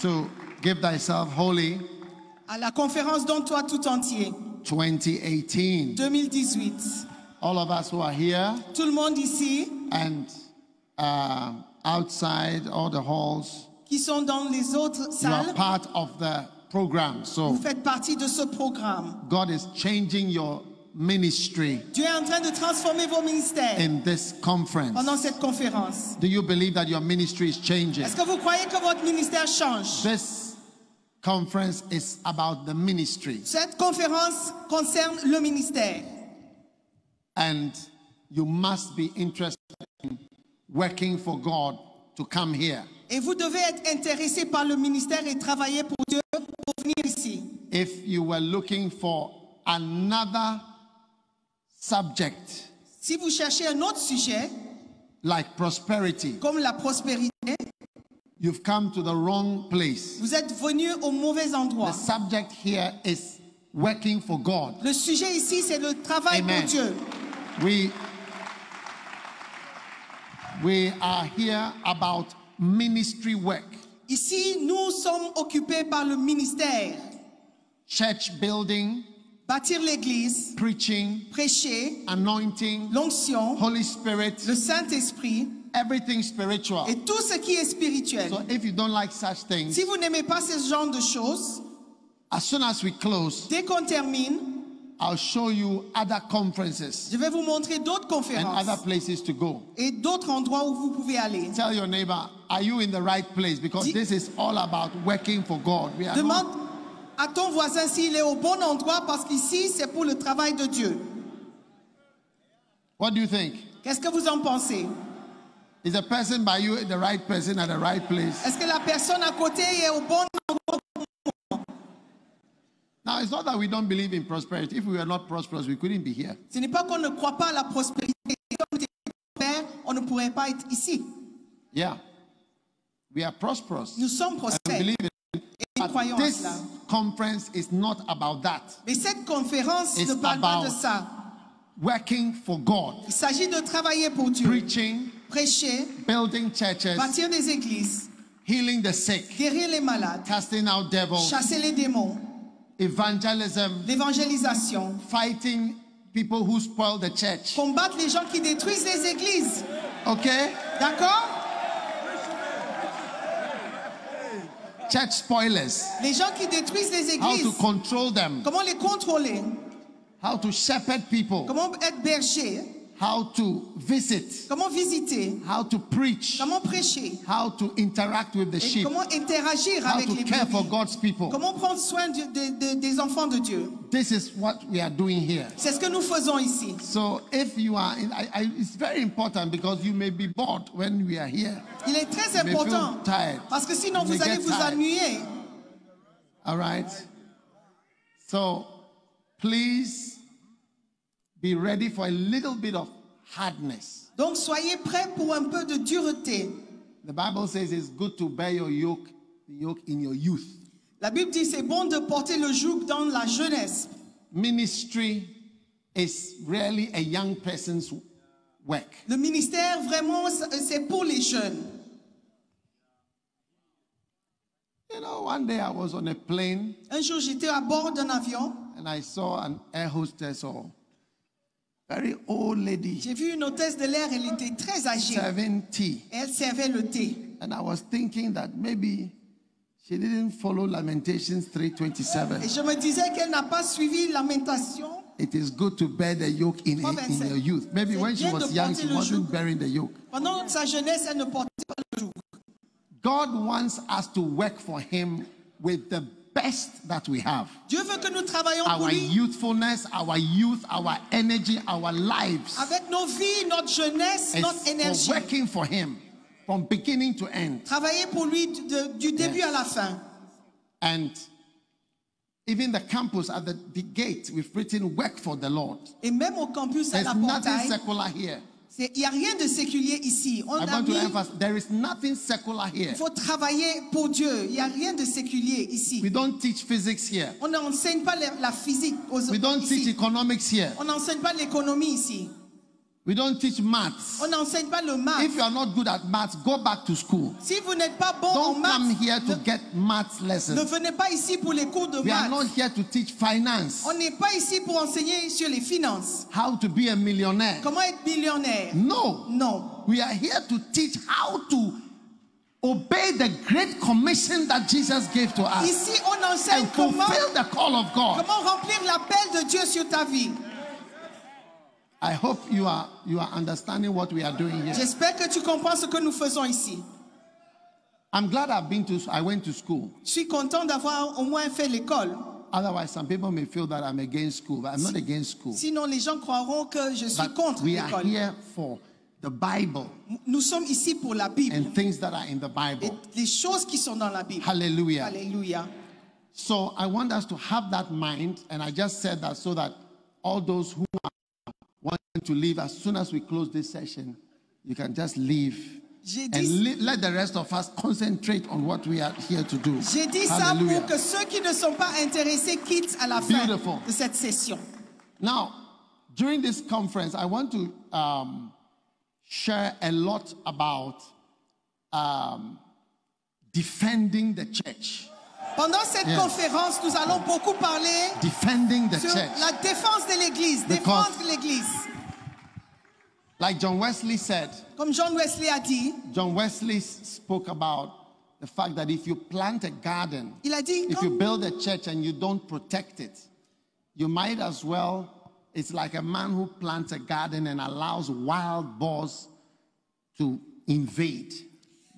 to Give Thyself Wholly à la conférence Donne-toi tout entier 2018. 2018. All of us who are here Tout le monde ici and uh, outside all the halls, qui sont dans les autres you are part of the program. vous faites partie de ce programme. God is changing your ministry Dieu est en train de transformer vos ministères in this conference. pendant cette conférence. Do you believe that your ministry is changing? Est-ce que vous croyez que votre ministère change This conference is about the ministry, Cette conférence concerne le ministère. and you must be interested in working for God to come here. Et vous devez être intéressé par le ministère et travailler pour Dieu pour venir ici. If you were looking for another subject Si vous cherchez un autre sujet, like prosperity, comme la prospérité, you've come to the wrong place. vous êtes venu au mauvais The endroit. subject here is working for God. Le sujet ici, c'est le travail Amen. pour Dieu. We we are here about ministry work, Ici, nous sommes occupés par le ministère. church building, Bâtir l'église, preaching, prêcher, anointing, l'onction, Holy Spirit, le Saint-Esprit everything spiritual. et tout ce qui est spirituel. So if you don't like such things, Si vous n'aimez pas ce genre de choses, as soon as we close, dès qu'on termine, I'll show you other conferences je vais vous montrer d'autres and other places to go. et d'autres endroits où vous pouvez aller. Tell your neighbor, are you in the right place? Because Di- this is all about working for God. We are Demande à ton voisin s'il est au bon endroit parce qu'ici, c'est pour le travail de Dieu. what do you think? Qu'est-ce que vous en pensez? Is the person by you the right person at the right place? Est-ce que la personne à côté est au bon endroit? Now, it's not that we don't believe in prosperity. If we were not prosperous, we couldn't be here. Ce n'est pas qu'on ne croit pas à la prospérité. On ne pourrait pas être ici. Yeah. We are prosperous. Nous sommes prospères this conference is not about that. Mais cette conférence It's ne parle pas de about- ça. Working for God, Il s'agit de travailler pour Dieu, preaching, prêcher, building churches, bâtir des églises, healing the sick, guérir les malades, casting out devils, chasser les démons, evangelism, l'évangélisation, fighting people who spoil the church. combattre les gens qui détruisent les églises. Okay? D'accord? Church spoilers. Les gens qui détruisent les How to églises. control them. Comment les contrôler How to shepherd people. Comment être berger How to visit. Comment visiter How to preach. Comment prêcher How to interact with the Et sheep. comment interagir How avec to les care for God's people. Comment prendre soin de- de- de- des enfants de Dieu This is what we are doing here. C'est ce que nous faisons ici. So if you are, in, I, I, it's very important because you may be bored when we are here. Il est très You may important feel tired. parce que sinon You vous allez vous tired. ennuyer. All right. So please be ready for a little bit of hardness. Donc soyez prêts pour un peu de dureté. The Bible says it's good to bear your yoke, the yoke in your youth. La Bible dit c'est bon de porter le joug dans la jeunesse. Ministry is really a young person's work. Le ministère vraiment c'est pour les jeunes. You know, one day I was on a plane Un jour j'étais à bord d'un avion, and I saw an air hostess or very old lady, j'ai vu une hôtesse de l'air, elle était très âgée. serving tea. Elle servait le thé. And I was thinking that maybe she didn't follow Lamentations 3:27. Et 3:27. je me disais qu'elle n'a pas suivi lamentation. It is good to bear the yoke in, in your youth. Maybe when she was young, she wasn't bearing the yoke. Pendant sa jeunesse, elle ne portait pas le joug. God wants us to work for Him with the best that we have. Dieu veut que nous travaillions pour Our lui youthfulness, our youth, our energy, our lives avec nos vies, notre jeunesse, notre for énergie. working for Him from beginning to end. Travailler pour lui de- du début Yes. à la fin. And even the campus at the, the gate, we've written work for the Lord. Et même au campus à There's la nothing portail, secular here. Il n'y a rien de séculier ici. On I a mis, emphasize there is nothing secular here. il faut travailler pour Dieu. Il n'y a rien de séculier ici. We don't teach physics here. On n'enseigne pas la, la physique aux We don't teach ici. economics here. On n'enseigne pas l'économie ici. We don't teach maths. On n'enseigne pas le maths. If you are not good at maths, go back to school. Si vous n'êtes pas bon en Don't come maths, here to ne, get maths ne lessons. venez pas ici pour les cours de We are maths. not here to teach finance, On n'est pas ici pour enseigner sur les finances. how to be a millionaire. Comment être millionnaire? No. Non. We are here to teach how to obey the great commission that Jesus gave to us Ici, on enseigne and comment, fulfill the call of God. comment remplir l'appel de Dieu sur ta vie. I hope you are you are understanding what we are doing here. J'espère que tu comprends ce que nous faisons ici. I'm glad I've been to I went to school. Je suis content d'avoir au moins fait l'école. Otherwise, some people may feel that I'm against school, but I'm not against school. Sinon, les gens croiront que je suis But contre we are here for the Bible Nous sommes ici pour la Bible and things that are in the Bible. et les choses qui sont dans la Bible. Hallelujah. Alléluia. So I want us to have that mind, and I just said that so that all those who are wanting to leave, as soon as we close this session, you can just leave and dit, le- let the rest of us concentrate on what we are here to do. j'ai dit ça pour que ceux qui ne sont pas intéressés quittent à la fin Beautiful. de cette session. Now, during this conference, I want to um, share a lot about um, defending the church. Pendant cette Yes. conférence, nous allons beaucoup parler Defending the sur church. la défense de l'Église, défendre l'Église. Like John Wesley said, Comme John Wesley a dit, John Wesley spoke about the fact that if you plant a garden, il a dit, if you build a church and you don't protect it, you might as well. It's like a man who plants a garden and allows wild boars to invade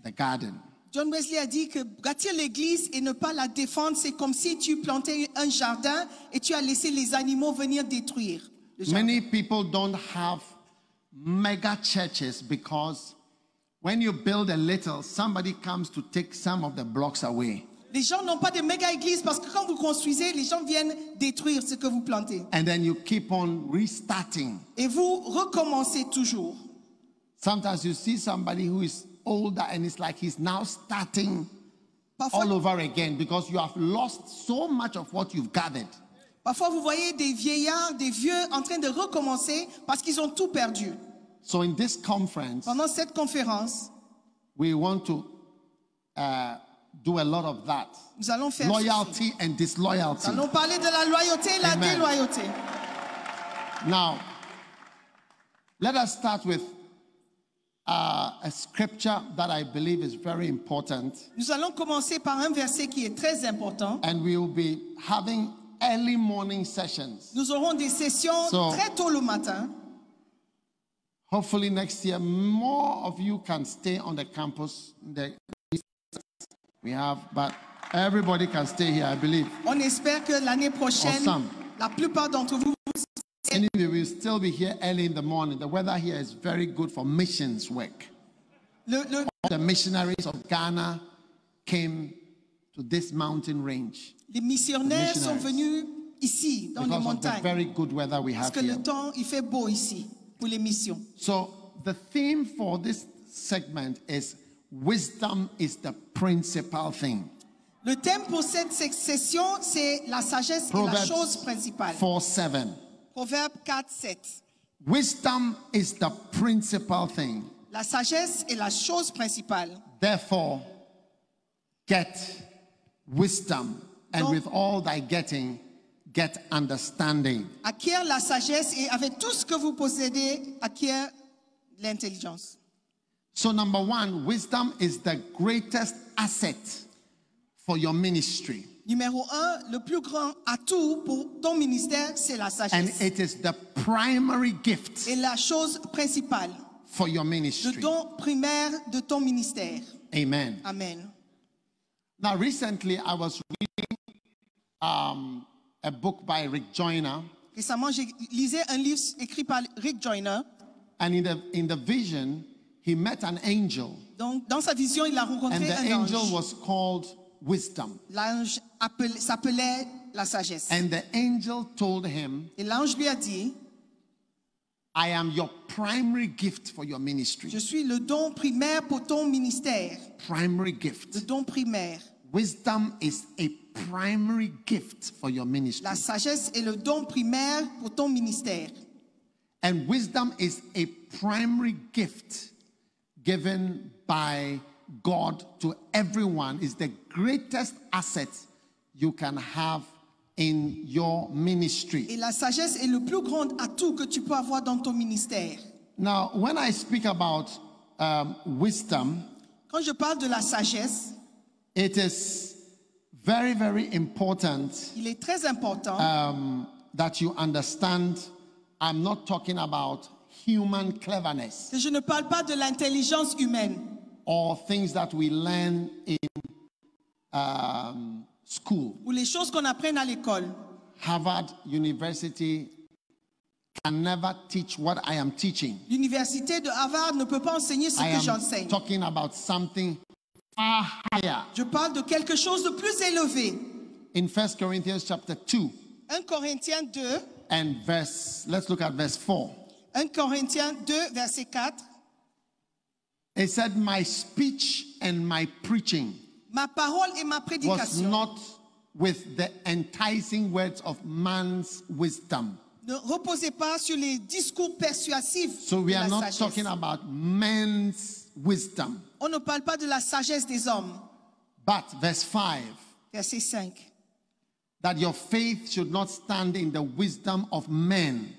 the garden. John Wesley a dit que bâtir l'église et ne pas la défendre, c'est comme si tu plantais un jardin et tu as laissé les animaux venir détruire le jardin. Many people don't have mega churches because when you build a little, somebody comes to take some of the blocks away. Les gens n'ont pas de méga églises parce que quand vous construisez, les gens viennent détruire ce que vous plantez. And then you keep on restarting. Et vous recommencez toujours. Sometimes you see somebody who is older and it's like he's now starting Parfois, all over again because you have lost so much of what you've gathered. parfois, vous voyez des vieillards, des vieux en train de recommencer parce qu'ils ont tout perdu. So in this conference, Pendant cette conférence, we want to uh, do a lot of that. nous allons faire. Loyalty and disloyalty. Nous allons parler de la loyauté et la Amen. déloyauté. Now, let us start with a scripture that I believe is very important, Nous allons commencer par un verset qui est très important. and we will be having early morning sessions. Nous aurons des sessions So- très tôt le matin. Hopefully, next year, more of you can stay on the campus. The we have, but everybody can stay here, I believe. On espère que l'année prochaine, la plupart d'entre vous, Anyway, we will still be here early in the morning. The weather here is very good for missions work. le, le- The missionaries of Ghana came to this mountain range les missionnaires The sont missionaries. venus ici, dans les because of the very good weather we Parce have que here. le temps, il fait beau ici pour les missions. So, the theme for this segment is wisdom is the principal thing. Le thème pour cette se- session, c'est la sagesse et la Proverbs chose principale. 4 7. Proverbe 4, 7. Wisdom is the principal thing. La sagesse est la chose principale. Therefore, get wisdom, and Donc- with all thy getting, get understanding. Acquiert la sagesse et avec tout ce que vous possédez, acquiert l'intelligence. So, number one, wisdom is the greatest asset for your ministry, Numéro un, le plus grand atout pour ton ministère, c'est la and sagesse. it is the primary gift Et la chose principale, for your le ministry. don primaire de ton ministère. Amen. Amen. Now, recently, I was reading um, a book by Rick Joyner, Récemment, j'ai lisé un livre écrit par Rick Joyner. and in the in the vision, he met an angel, Donc, dans sa vision, il a and rencontré the un angel ange. was called Wisdom. L'ange appelait- s'appelait la sagesse. And the angel told him, Et l'ange lui a dit, I am your primary gift for your ministry. je suis le don primaire pour ton ministère. Primary Le gift. don primaire. Wisdom is a primary gift for your ministry. La sagesse est le don primaire pour ton ministère. And wisdom is a primary gift given by God to everyone, is the greatest asset you can have in your ministry. Et la sagesse est le plus grand atout que tu peux avoir dans ton ministère. Now, when I speak about um, wisdom, Quand je parle de la sagesse, it is very, very important il est très important um, that you understand I'm not talking about human cleverness que je ne parle pas de l'intelligence humaine or things that we learn in um, school. ou les choses qu'on apprenne à l'école. Harvard University can never teach what I am teaching. L'université de Harvard ne peut pas enseigner ce I que am j'enseigne. talking about something far higher. Je parle de quelque chose de plus élevé. In 1 Corinthians chapter 2 1 Corinthiens 2, and verse, let's look at verse 4. 1 Corinthiens 2, verset 4. It said, My speech and my preaching Ma parole et ma was not with the enticing words of man's wisdom. ne reposez pas sur les discours persuasifs So de we la are not sagesse. talking about man's wisdom. On ne parle pas de la sagesse des hommes. But verse 5 Verset 5. that your faith should not stand in the wisdom of men.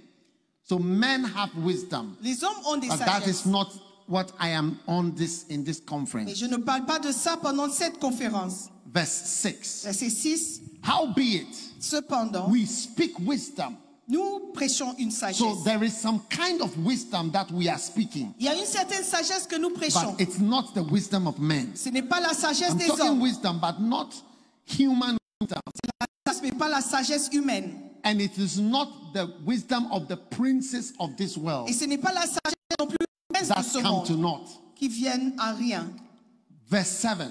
So men have wisdom, Les hommes ont des but that sagesses. is not what I am on this in this conference. je ne parle pas de ça pendant cette conférence. Verse 6. Verset 6. Howbeit, Cependant, we speak wisdom. nous prêchons une sagesse. So there is some kind of wisdom that we are speaking, Il y a une certaine sagesse que nous prêchons. but it's not the wisdom of men. Ce n'est pas la sagesse I'm des talking hommes, wisdom, but not human wisdom. ce n'est pas la sagesse humaine. And it is not the wisdom of the princes of this world Et ce n'est pas la sagesse non plus princes de that ce come to monde naught. qui viennent à rien. Verse 7.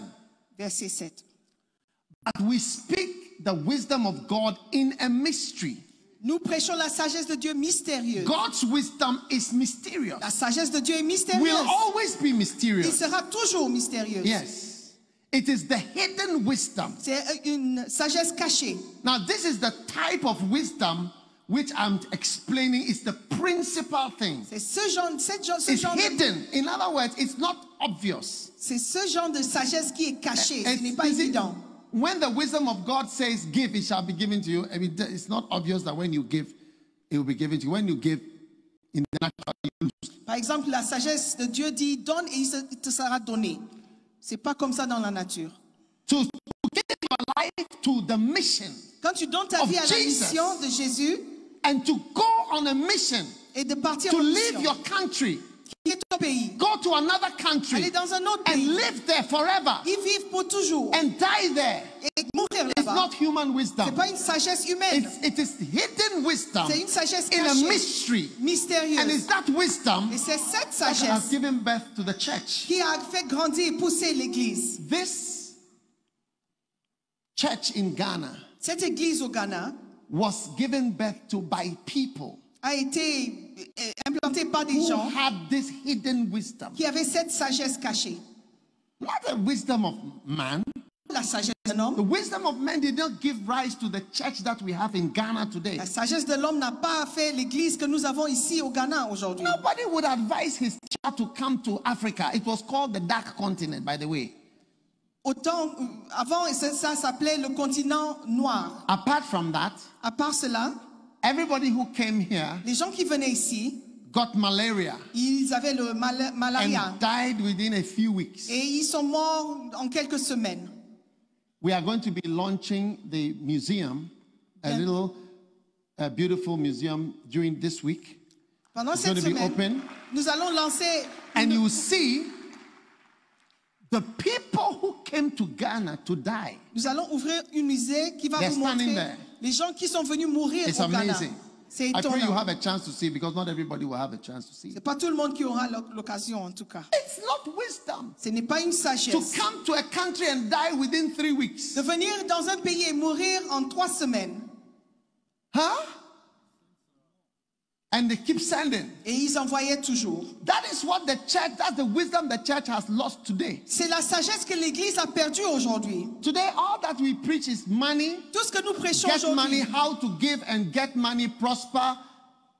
Verset 7. But we speak the wisdom of God in a mystery. Nous prêchons la sagesse de Dieu mystérieuse. God's wisdom is mysterious. La sagesse de Dieu est mystérieuse. Will always be mysterious. Il sera toujours mystérieuse. Yes. It is the hidden wisdom. C'est une sagesse cachée. Now, this is the type of wisdom which I'm explaining is the principal thing. C'est ce genre, cette genre- ce It's genre de, hidden. In other words, it's not obvious. c'est ce genre de sagesse qui est cachée. Ce n'est pas évident. when the wisdom of God says, Give, it shall be given to you, I mean, it's not obvious that when you give, it will be given to you. When you give, in the natural, you lose. Par exemple, la sagesse de Dieu dit donne et il te sera donné. C'est pas comme ça dans la nature. To, to give your life to the mission Quand tu donnes ta vie à la Jesus. mission de Jésus and to go on a mission, et de partir to leave your country, qui est ton pays, go to another aller country, dans un autre and pays, live there forever y vivre pour toujours and die there. et mourir It's not human C'est wisdom. pas une sagesse humaine, It's, it is hidden wisdom c'est une sagesse in a mystery. And mystérieuse. it's that wisdom Et c'est cette that has given birth to the church. qui a fait grandir et pousser l'Église. This church in Ghana Cette Église au Ghana was given birth to by people a été euh, implantée par des who gens had this hidden wisdom. qui avaient cette sagesse cachée. Not the wisdom of man. La sagesse d'un The wisdom of man did not give rise to the church that we have in Ghana today. la sagesse de l'homme n'a pas fait l'Église que nous avons ici au Ghana aujourd'hui. Nobody would advise his child to come to Africa. It was called the dark continent, by the way. Autant avant, ça, ça s'appelait le continent noir. Apart from that, À part cela, everybody who came here les gens qui venaient ici, got malaria ils avaient le mal- malaria and died within a few weeks. et ils sont morts en quelques semaines. We are going to be launching the museum, a little uh, beautiful museum during this week. Pendant It's cette going to be semaine, open. nous allons lancer And you will see the people who came to Ghana to die. Nous allons ouvrir un musée qui va They're vous montrer there. les gens qui sont venus mourir It's au Ghana. amazing. C'est I pray you étonnant. have a chance to see because not everybody will have a chance to see. C'est pas tout le monde qui aura l'oc- l'occasion en tout cas. It's not wisdom Ce n'est pas une to sagesse. come to a country and die within three weeks. De venir dans un pays et mourir en trois semaines. Huh? And they keep sending. Et ils envoyaient toujours. That is what the church, that's the wisdom the church has lost today. C'est la sagesse que l'Église a perdue aujourd'hui. Today, all that we preach is money, Tout ce que nous prêchons aujourd'hui. get money, how to give and get money, prosper,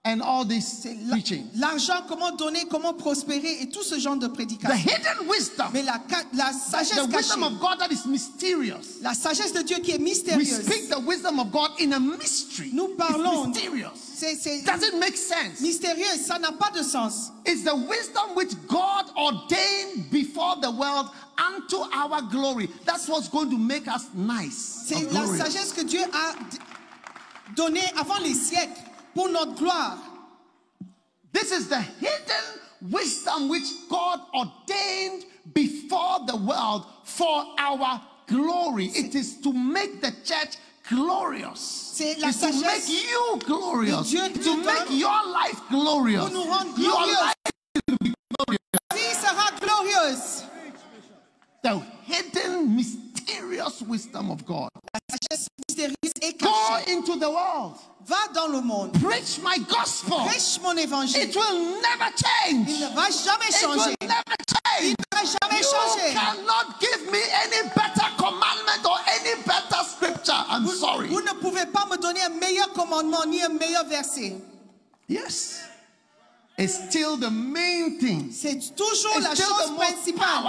and all this preaching. l'argent, comment donner, comment prospérer et tout ce genre de prédication. The hidden wisdom, Mais la, la sagesse the wisdom cachée, of God that is mysterious. la sagesse de Dieu qui est mystérieuse. We speak the wisdom of God in a mystery. Nous parlons- It's mysterious. C'est c'est Does it make sense? mystérieux, ça n'a pas de sens. It's the wisdom which God ordained before the world unto our glory. That's what's going to make us nice. C'est la glorious. sagesse que Dieu a d- donnée avant les siècles pour notre gloire. This is the hidden wisdom which God ordained before the world for our glory. It is to make the church glorious. It's to make you glorious. To make your life glorious. pour nous rendre Your life Vie sera glorieuse. the hidden mysterious wisdom of God. La sagesse mystérieuse Go into the world. Va dans le monde. Preach my gospel. Prêche mon évangile. It will never change. Il ne va jamais It will never change. Il ne va jamais You changer. cannot give me any better scripture. I'm Vous, sorry. vous ne pouvez pas me donner un meilleur commandement ni un meilleur verset. Yes. It's still the main thing. C'est toujours la It's still chose principale.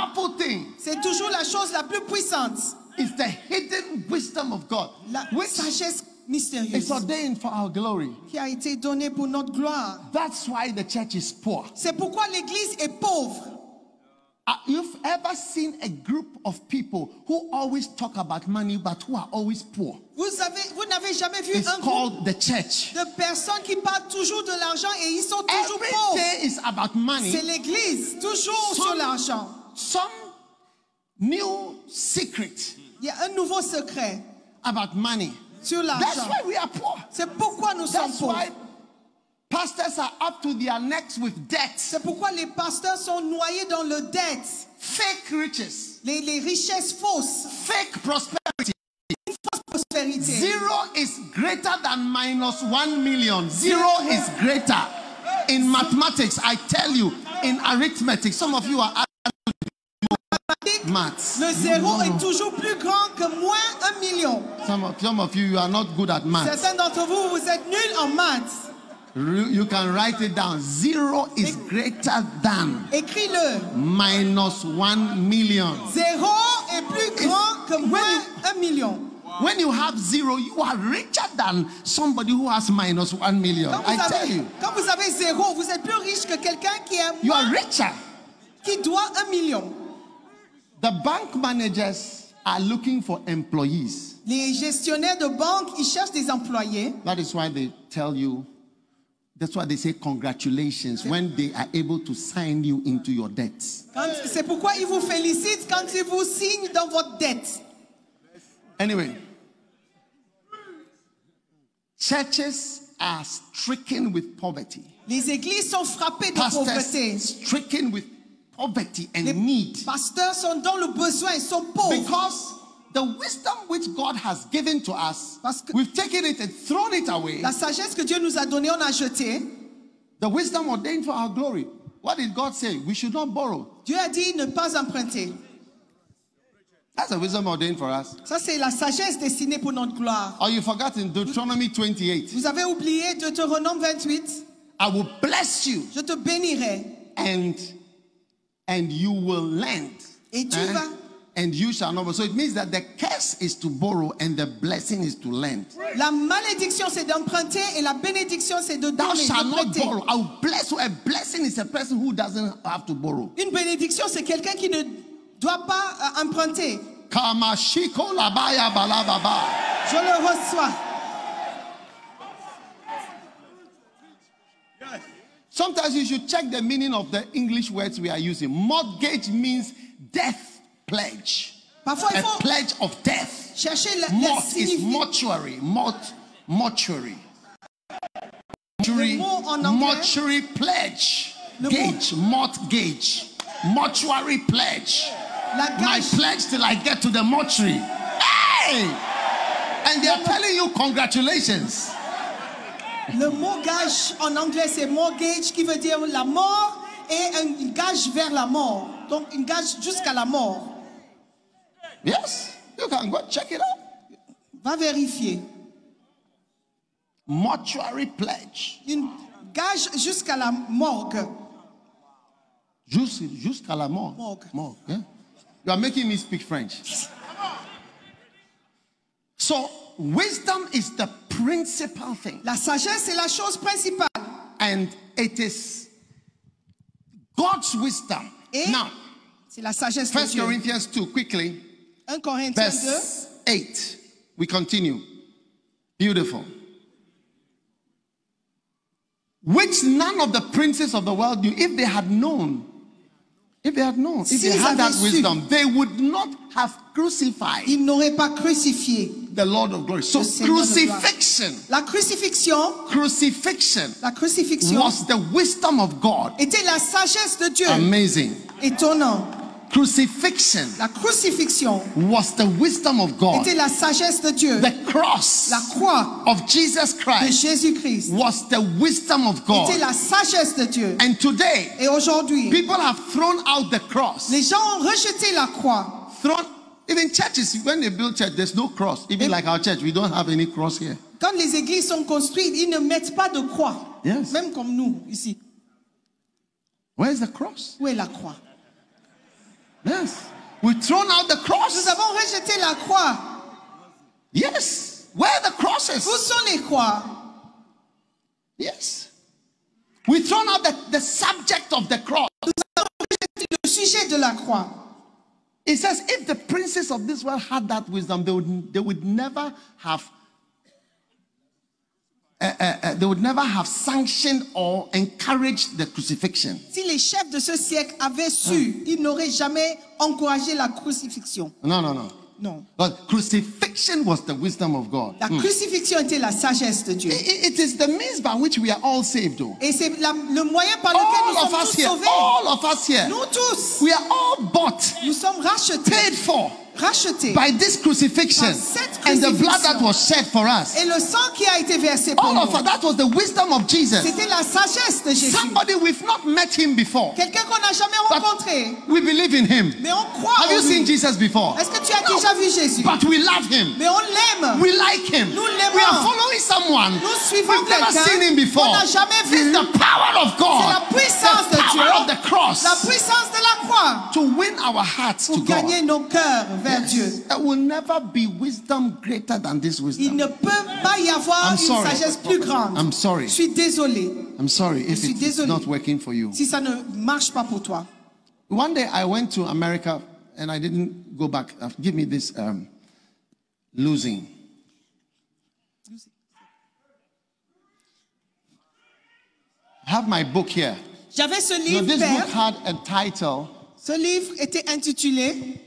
C'est toujours la chose la plus puissante. It's the hidden wisdom of God, La sagesse mystérieuse ordained for our glory. qui a été donnée pour notre gloire. That's why the church is poor. C'est pourquoi l'Église est pauvre. Uh, You've ever seen a group of people who always talk about money but who are always poor? Vous, avez, vous n'avez jamais vu It's un groupe called the church. de personnes qui parlent toujours de l'argent et ils sont toujours Every pauvres. day is about C'est money. l'Église, toujours sur l'argent. Some new secret Il y a un nouveau secret about money. sur That's l'argent. why we are poor. C'est pourquoi nous sommes That's pauvres. Pastors are up to their necks with debt, C'est pourquoi les pasteurs sont noyés dans le dette, fake riches, les, les richesses fausses, fake prosperity. fausse prospérité. Zero is greater than minus one million. Zero is greater. In mathematics, I tell you, in arithmetic, some of you are maths. Le zéro est toujours plus grand que moins un million. Some of, some of you, you are not good at maths. Certains d'entre vous, vous êtes nuls en maths. You can write it down. Zero is greater than Écris-le. minus one million. Zéro est plus grand que moins un million. When you have zero, you are richer than somebody who has minus one million. Quand I vous, tell avez, you, quand vous avez zéro, vous êtes plus riche que quelqu'un qui, est you are richer. qui doit un million. The bank managers are looking for employees. Les gestionnaires de banque, ils cherchent des employés. That is why they tell you, that's why they say congratulations when they are able to sign you into your debts. C'est pourquoi ils vous félicitent quand ils vous signent dans votre dette. Anyway, churches are stricken with poverty. Les églises sont frappées de pauvreté. Pastors stricken with poverty and Les need. pasteurs sont dans le besoin, ils sont pauvres. Because the wisdom which God has given to us, we've taken it and thrown it away. La sagesse que Dieu nous a donnée, on a jeté. The wisdom ordained for our glory. What did God say? We should not borrow. Dieu a dit ne pas emprunter. That's the wisdom ordained for us. Ça, c'est la sagesse destinée pour notre gloire. Or you forgot in Deuteronomy 28, Vous avez oublié Deutéronome 28 I will bless you Je te bénirai and and you will lend. et tu Eh? vas. And you shall not borrow. So it means that the curse is to borrow and the blessing is to lend. La malédiction, c'est d'emprunter et la bénédiction, c'est de Thou donner, de not borrow. I will bless you. A blessing is a person who doesn't have to borrow. Une bénédiction, c'est quelqu'un qui ne doit pas euh, emprunter. Kamashiko labaya balababa. Je le reçois. Sometimes you should check the meaning of the English words we are using. Mortgage means death pledge. Parfois, il A faut pledge of death. chercher la, la Mort is signifi- mortuary. Mort, mortuary. Mortuary, mortuary pledge. Le Gauge, mortgage. Mortuary pledge. la My pledge till I get to the mortuary. Hey! And they are telling you congratulations. Le mot gage en anglais, c'est mortgage qui veut dire la mort et un gage vers la mort. Donc, une gage jusqu'à la mort. Yes, you can go check it out. Va vérifier. Mortuary pledge. Une Gage jusqu'à la morgue. Jus- Jusqu'à la mort. Morgue. Morgue, yeah? You are making me speak French. So, wisdom is the principal thing. La sagesse est la chose principale. And it is God's wisdom. Et Now, c'est la sagesse de First Corinthians 2, quickly, 1 Corinthiens 2, verse 8. We continue. Beautiful. Which none of the princes of the world knew. If they had known, if they had known, if they had that wisdom, they would not have crucified ils n'auraient pas crucifié. the Lord of glory. So Le Seigneur de gloire. crucifixion, La crucifixion, crucifixion la crucifixion was the wisdom of God. était la sagesse de Dieu. Amazing. Étonnant. Crucifixion La crucifixion was the wisdom of God. était la sagesse de Dieu. The cross La croix of Jesus de Christ Jésus-Christ was the wisdom of était God. la sagesse de Dieu. And today, Et aujourd'hui, people have thrown out the cross. les gens ont rejeté la croix. Thrown even churches, when they build church, there's no cross. Even like our church, we don't have any cross here. Quand les églises sont construites, ils ne mettent pas de croix. Yes. Même comme nous, ici. Where's the cross? Où est la croix Yes. We've thrown out the cross. Nous avons rejeté la croix. Yes. Where are the crosses? Où sont les croix Yes. We've thrown out the, the subject of the cross. Le sujet de la croix. It says, if the princes of this world had that wisdom, they would, they would never have. Uh, uh, uh, they would never have sanctioned or encouraged the crucifixion. Si les chefs de ce siècle avaient su, ils n'auraient jamais encouragé la crucifixion. No, no, no. Non. But crucifixion was the wisdom of God. La crucifixion était la sagesse de Dieu. I- It is the means by which we are all saved, though. Et c'est le moyen par lequel nous All of sommes us tous here, sauvés. all of us here, Nous tous, we are all bought, nous sommes rachetés. paid for Rachetés. by this crucifixion and the blood that was shed for us. Et le sang qui a été versé pour All nous, of us, that was the wisdom of Jesus. c'était la sagesse de Jésus. Somebody we've not met him before, Quelqu'un qu'on n'a jamais rencontré, we believe in him. mais on croit Have you en seen. Jesus before? Est-ce que tu as No. déjà vu Jésus But we love him. Mais on l'aime. We like him. Nous l'aimons. We are following someone. Nous suivons We've never seen him before. qu'on n'a jamais vu. It's the power of God. C'est la puissance the de power Dieu. of the cross La puissance de la croix to win our hearts to pour God. nos cœurs vers Dieu. There will never be wisdom greater than this Il wisdom. ne peut pas y avoir I'm une sorry. sagesse plus grande. I'm sorry. Je suis désolé I'm sorry if suis it's désolé. not working for you. si ça ne marche pas pour toi. One day I went to America and I didn't go back. Uh, Give me this um, losing. I have my book here. J'avais ce livre, this Père. book had a title. Ce livre était intitulé,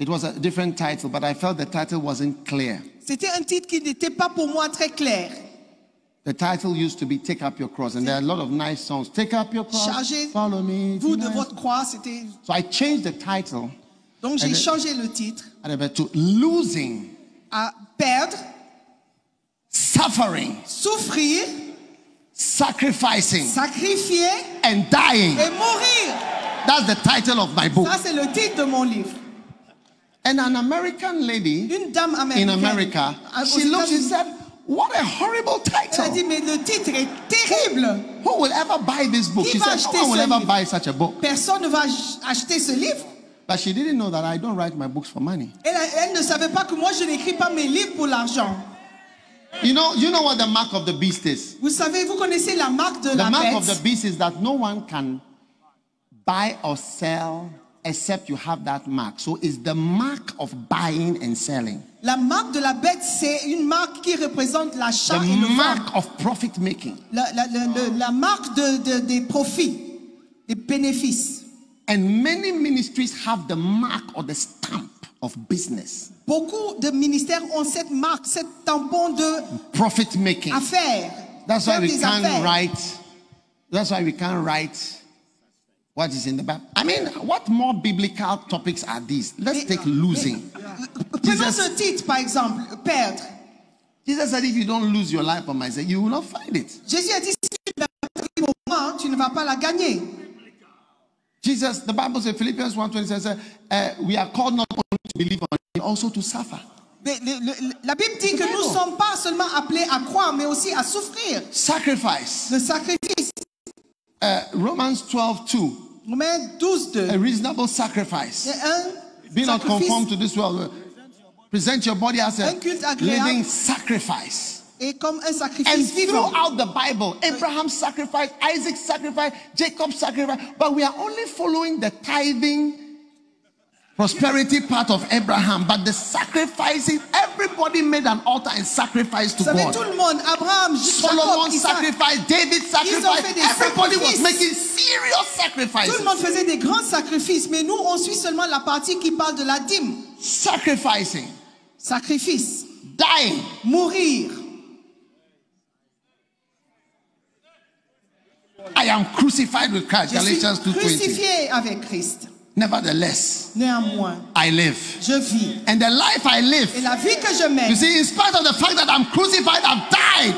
It was a different title, but I felt the title wasn't clear. c'était un titre qui n'était pas pour moi très clair. The title used to be Take Up Your Cross, and there are a lot of nice songs. Take up your cross, Chargez follow me. Vous de nice. votre croix, c'était. So I changed the title Donc j'ai changé le titre and I went to Losing, à perdre, Suffering, souffrir, Sacrificing, sacrifier and Dying. et mourir. That's the title of my book. Ça, c'est le titre de mon livre. And an American lady in. America, she looked, she said, What a horrible Elle a dit, title. mais le titre est terrible. Who will ever buy this book? Qui She said, No one will ever livre? buy such a book. Personne ne va ach- acheter ce livre. But she didn't know that I don't write my books for money. Elle, elle ne savait pas que moi, je n'écris pas mes livres pour l'argent. You know, you know what the mark of the beast is? Vous savez, vous connaissez la marque de The la mark bête. of the beast is that no one can buy or sell except you have that mark. So it's the mark of buying and selling. La marque de la bête, c'est une marque qui représente l'achat The et le mark of profit making. La, la- la- la marque de, de- des profits, des bénéfices. And many ministries have the mark or the stamp of business. Beaucoup de ministères ont cette marque, cette tampon de Profit making. affaires. That's why we can't affaires. write. That's why we can't write what is in the Bible. I mean, what more biblical topics are these? Let's take losing. Prenons Jesus- ce titre, par exemple, perdre. Jesus said, if you don't lose your life on my sake, you will not find it. Jésus a dit, si tu ne pas pour moi, tu ne vas pas la gagner. Jesus, the Bible says, Philippians 1 says, uh, we are called not only to believe on him, also to suffer. Mais le- le- la Bible dit que nous ne sommes pas seulement appelés à croire, mais aussi à souffrir. Sacrifice. Le sacrifice. Uh, Romans 12 2. Romains 12, 2. A reasonable sacrifice. Un Be not conformed to this world. Present your body as a Un culte agréable. living sacrifice. et comme un And vivant. throughout the Bible, Abraham sacrificed, Isaac sacrificed, Jacob sacrificed, but we are only following the tithing prosperity part of Abraham. But the sacrificing, everybody made an altar and sacrificed to Vous savez, tout God. le monde, Abraham, Solomon Isaac, sacrificed, David sacrificed, everybody was sacrifices. making serious tout le sacrifices. monde faisait des grands sacrifices, mais nous, on suit seulement la partie qui parle de la dîme. Sacrificing, Sacrifice, dying, mourir. I am crucified with Christ. Je suis Galatians 2:20. crucifié avec Christ. Nevertheless, Néanmoins, I live. je vis. And the life I live, Et la vie que je you mène, see, in spite of the fact that I'm crucified, I've died.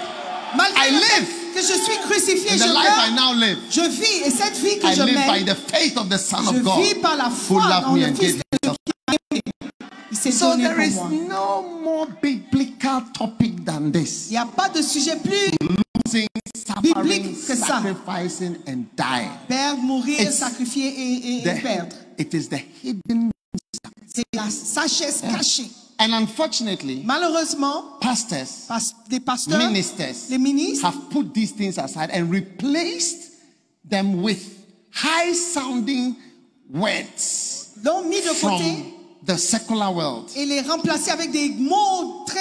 malgré I live. que je suis crucifié, And je the life I meurs, now live, je vis. Et cette vie que I je live by mène, the faith of the Son je of God vis par la foi me le Fils de s'est So there is moi. no more biblical topic than this. Il n'y a pas de sujet plus Losing, Biblique que ça. sacrificing, and dying. perdre, mourir, It's sacrifier et, et- et perdre. It is the hidden. C'est la sagesse cachée. And unfortunately, Malheureusement, pastors, pas- des pasteurs, ministers les ministres have put these things aside and replaced them with high sounding words l'ont mis de côté the secular world. et les remplacé avec des mots très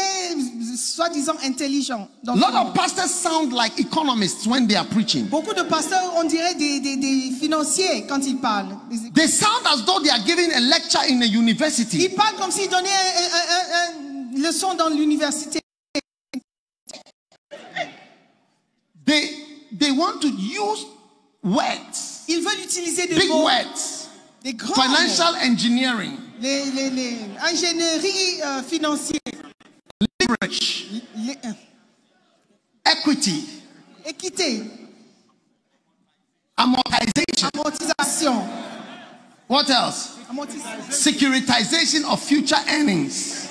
soi-disant intelligents. dans lot of pastors sound like economists when they are preaching. Beaucoup de pasteurs, on dirait des, des- des financiers quand ils parlent. Ils They sound as though they are giving a lecture in a university. ils parlent comme s'ils donnaient un- un- un- une leçon dans l'université. They they want to use words, Ils veulent utiliser des big mots, words, des grands mots. financial engineering, Les, les, les ingénieries euh, financières, leverage, les- equity, équité, amortization. amortisation, What else? amortissation. Securitization of future earnings.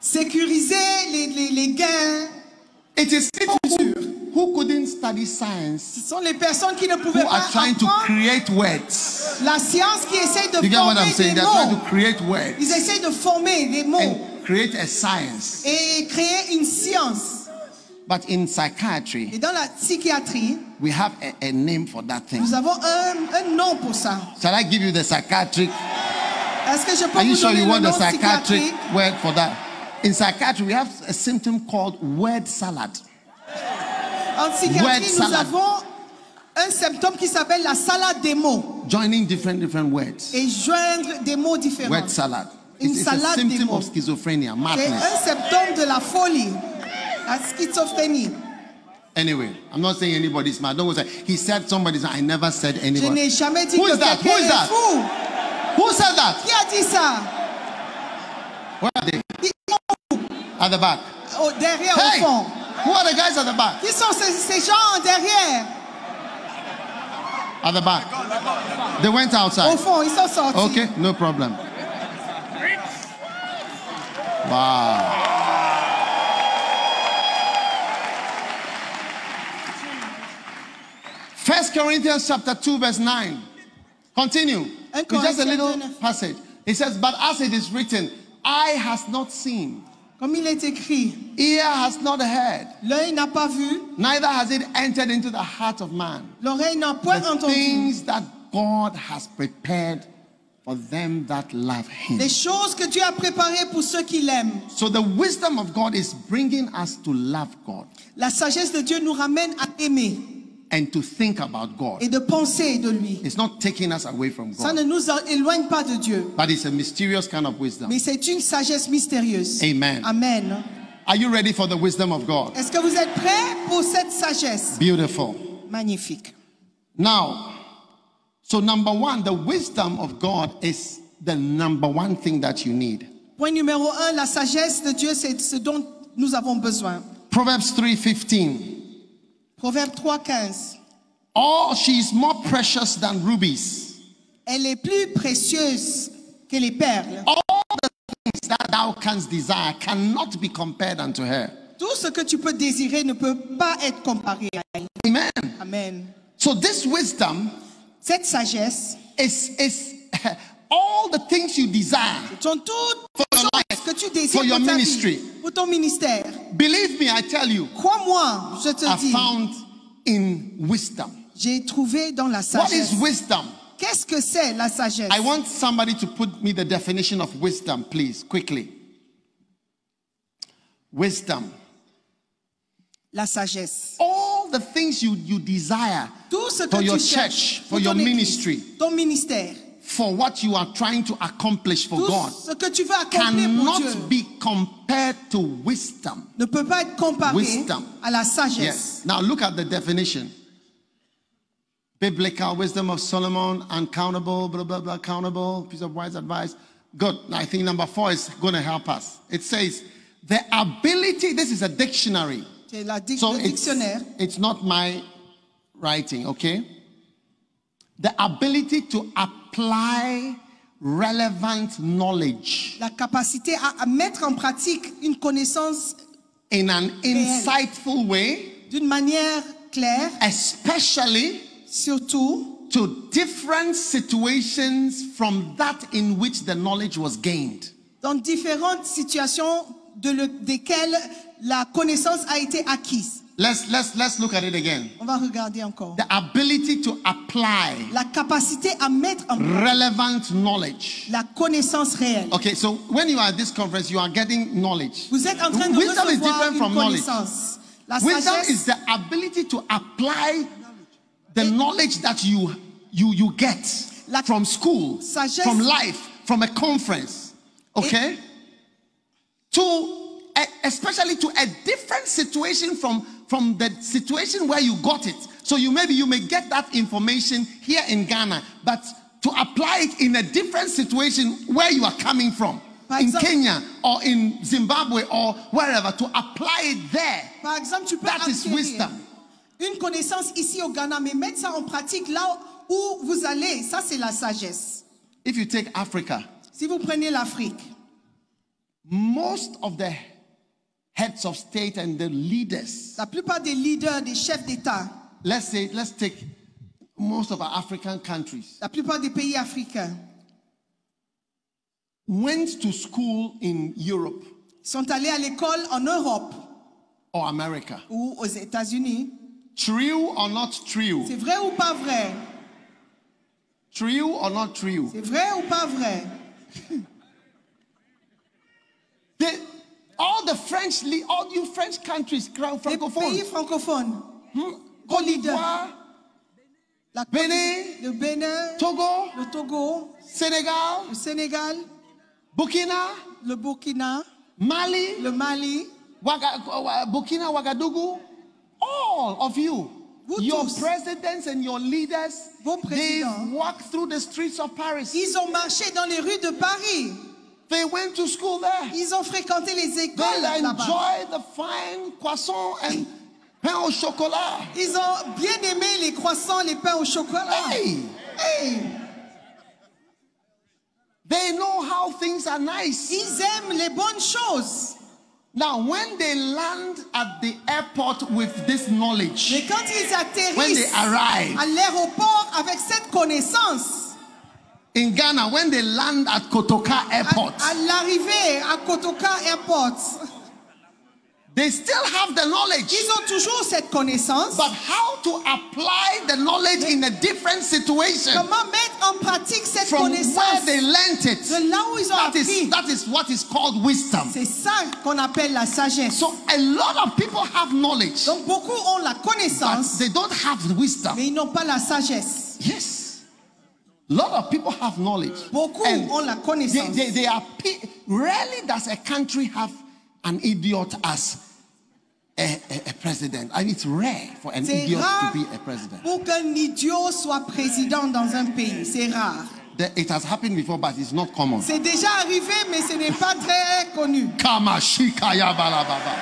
sécuriser les, les, les gains. It is people who, couldn't study science Ce sont les personnes qui ne who pouvaient pas are trying to create words. la science qui essaie de You get what I'm saying? They're trying to create words Ils essaient de former des mots and create a science. et créer une science. But in psychiatry, Et dans la psychiatrie, we have a, a name for that thing. nous avons un, un nom pour ça. Shall I give you the psychiatric? Est-ce que je peux Are you vous sure you want the psychiatric word for that? In psychiatry, we have a symptom called word salad. En psychiatrie, nous salad. avons un symptôme qui s'appelle la salade des mots Joining different different words. et joindre des mots différents. Word salad. Une It's, it's a salade des symptom mots. of schizophrenia, C'est madness. un symptôme de la folie, la schizophrénie. Anyway, I'm not saying anybody's mad. Don't go say he said somebody's. I never said Je anybody. n'ai jamais dit Who que is that? Who is that? fou. Who said that? Qui a dit ça? Where are they? At the back. Oh, sont au- derrière Hey, au fond. who are the guys at the back? Qui sont ces, ces gens derrière? At the back. They went outside. Au fond, ils sont sortis. Okay, no problem. Wow. First Corinthians chapter 2, verse 9. Continue. It's just a little passage. It says, But as it is written, Eye has not seen, Comme il est écrit, ear has not heard, l'œil n'a pas vu, neither has it entered into the heart of man. l'oreille n'a point The entendu. things that God has prepared for them that love Him. Les choses que Dieu a préparées pour ceux qui l'aiment. So the wisdom of God is bringing us to love God La sagesse de Dieu nous ramène à aimer and to think about God. et de penser de lui. It's not taking us away from Ça ne nous éloigne pas de Dieu, but it's a mysterious kind of wisdom. mais c'est une sagesse mystérieuse. Amen. Amen. Are you ready for the wisdom of God? Est-ce que vous êtes prêts pour cette sagesse Beautiful. magnifique? Now, so number one, the wisdom of God is the number one thing that you need. Point numéro un, la sagesse de Dieu, c'est ce dont nous avons besoin. Proverbs 3:15. Proverbe 3,15. Oh, she is more precious than rubies. Elle est plus précieuse que les perles. All the Things that thou thou canst desire cannot be compared unto her. Tout ce que tu peux désirer ne peut pas être comparé à elle. Amen. Amen. So this wisdom Cette sagesse is is all the things you desire. sont toutes For your life, que tu désires for your pour ta vie, ministry. pour ton ministère. Believe me, I tell you, Crois-moi, je te are dis, found in wisdom. j'ai trouvé dans la What is sagesse. wisdom? Qu'est-ce que c'est la sagesse? I want somebody to put me the definition of wisdom, please, quickly. Wisdom. La sagesse. All the things you, you desire Tout ce que for tu your church, for pour your église, ministry, ton ministère, for what you are trying to accomplish for tout God, ce que tu veux accomplir pour Dieu cannot be compared to wisdom. ne peut pas être comparé Wisdom. à la sagesse. Yes. Now look at the definition. Biblical wisdom of Solomon, uncountable, blah, blah, blah, countable, piece of wise advice. Good. I think number four is going to help us. It says, the ability, this is a dictionary. So it's, it's not my writing, okay? The ability to apply relevant knowledge La capacité à, à mettre en pratique une connaissance in an insightful way, d'une manière claire, especially surtout to different situations from that in which the knowledge was gained. dans différentes situations de le- desquelles la connaissance a été acquise. Let's let's let's look at it again. On va regarder encore. The ability to apply La capacité à mettre en relevant knowledge. la connaissance réelle. Okay, so when you are at this conference, you are getting knowledge. Vous êtes en train de Wisdom is different une from knowledge. connaissance. La Wisdom sagesse, is the ability to apply the knowledge that you you you get La- from school, Sagesse- from life, from a conference. Okay? To e- especially to a different situation from from the situation where you got it. So you maybe you may get that information here in Ghana, but to apply it in a different situation where you are coming from. Par in exemple- Kenya or in Zimbabwe or wherever to apply it there. par exemple, tu peux That is wisdom. une connaissance ici au Ghana, mais mettre ça en pratique là où vous allez, ça c'est la sagesse. If you take Africa, Si vous prenez l'Afrique, most of the heads of state and the leaders, la plupart des leaders, des chefs d'État, let's say, let's take most of our African countries, la plupart des pays africains went to school in Europe sont allés à l'école en Europe or America. ou aux États-Unis. True or not true? C'est vrai ou pas vrai True or not true? C'est vrai ou pas vrai They, all the French, all you French countries, crown Les pays francophone, francophones, hmm, Côte leader. d'Ivoire, la Bénin, le Bénin, Togo, le Togo, Senegal, le Sénégal, Burkina, le Burkina, Mali, le Mali, Burkina Ouagadougou, all of you, Vous your tous. presidents and your leaders, Vos they présidents. walked through the streets of Paris. ils ont marché dans les rues de Paris. They went to school there. Ils ont fréquenté les They écoles là-bas. enjoyed the fine croissant and pain au chocolat. Ils ont bien aimé les croissants, les pains au chocolat. Hey, Hey, they know how things are nice. ils aiment les bonnes choses. Now, when they land at the airport with this knowledge, Mais quand ils when they atterrissent arrive à l'aéroport avec cette connaissance, in Ghana, when they land at Kotoka Airport, à l'arrivée à Kotoka Airport, they still have the knowledge. ils ont toujours cette connaissance. But how to apply the knowledge in a different situation Comment mettre en pratique cette from where connaissance they learnt it? de là où ils ont That is, appris that is what is called wisdom. C'est ça qu'on appelle la sagesse. So a lot of people have knowledge, Donc beaucoup ont la connaissance. but they don't have the wisdom. mais ils n'ont pas la sagesse. Yes. A lot of people have knowledge. Beaucoup And ont la they, connaissance. they, they are rarely does a country have an idiot as a, a, a president. And it's rare for an idiot to be a president. pour qu'un idiot soit président dans un pays. C'est rare. It has happened before, but it's not common. C'est déjà arrivé, mais ce n'est pas très connu. Kamashikaya balababa.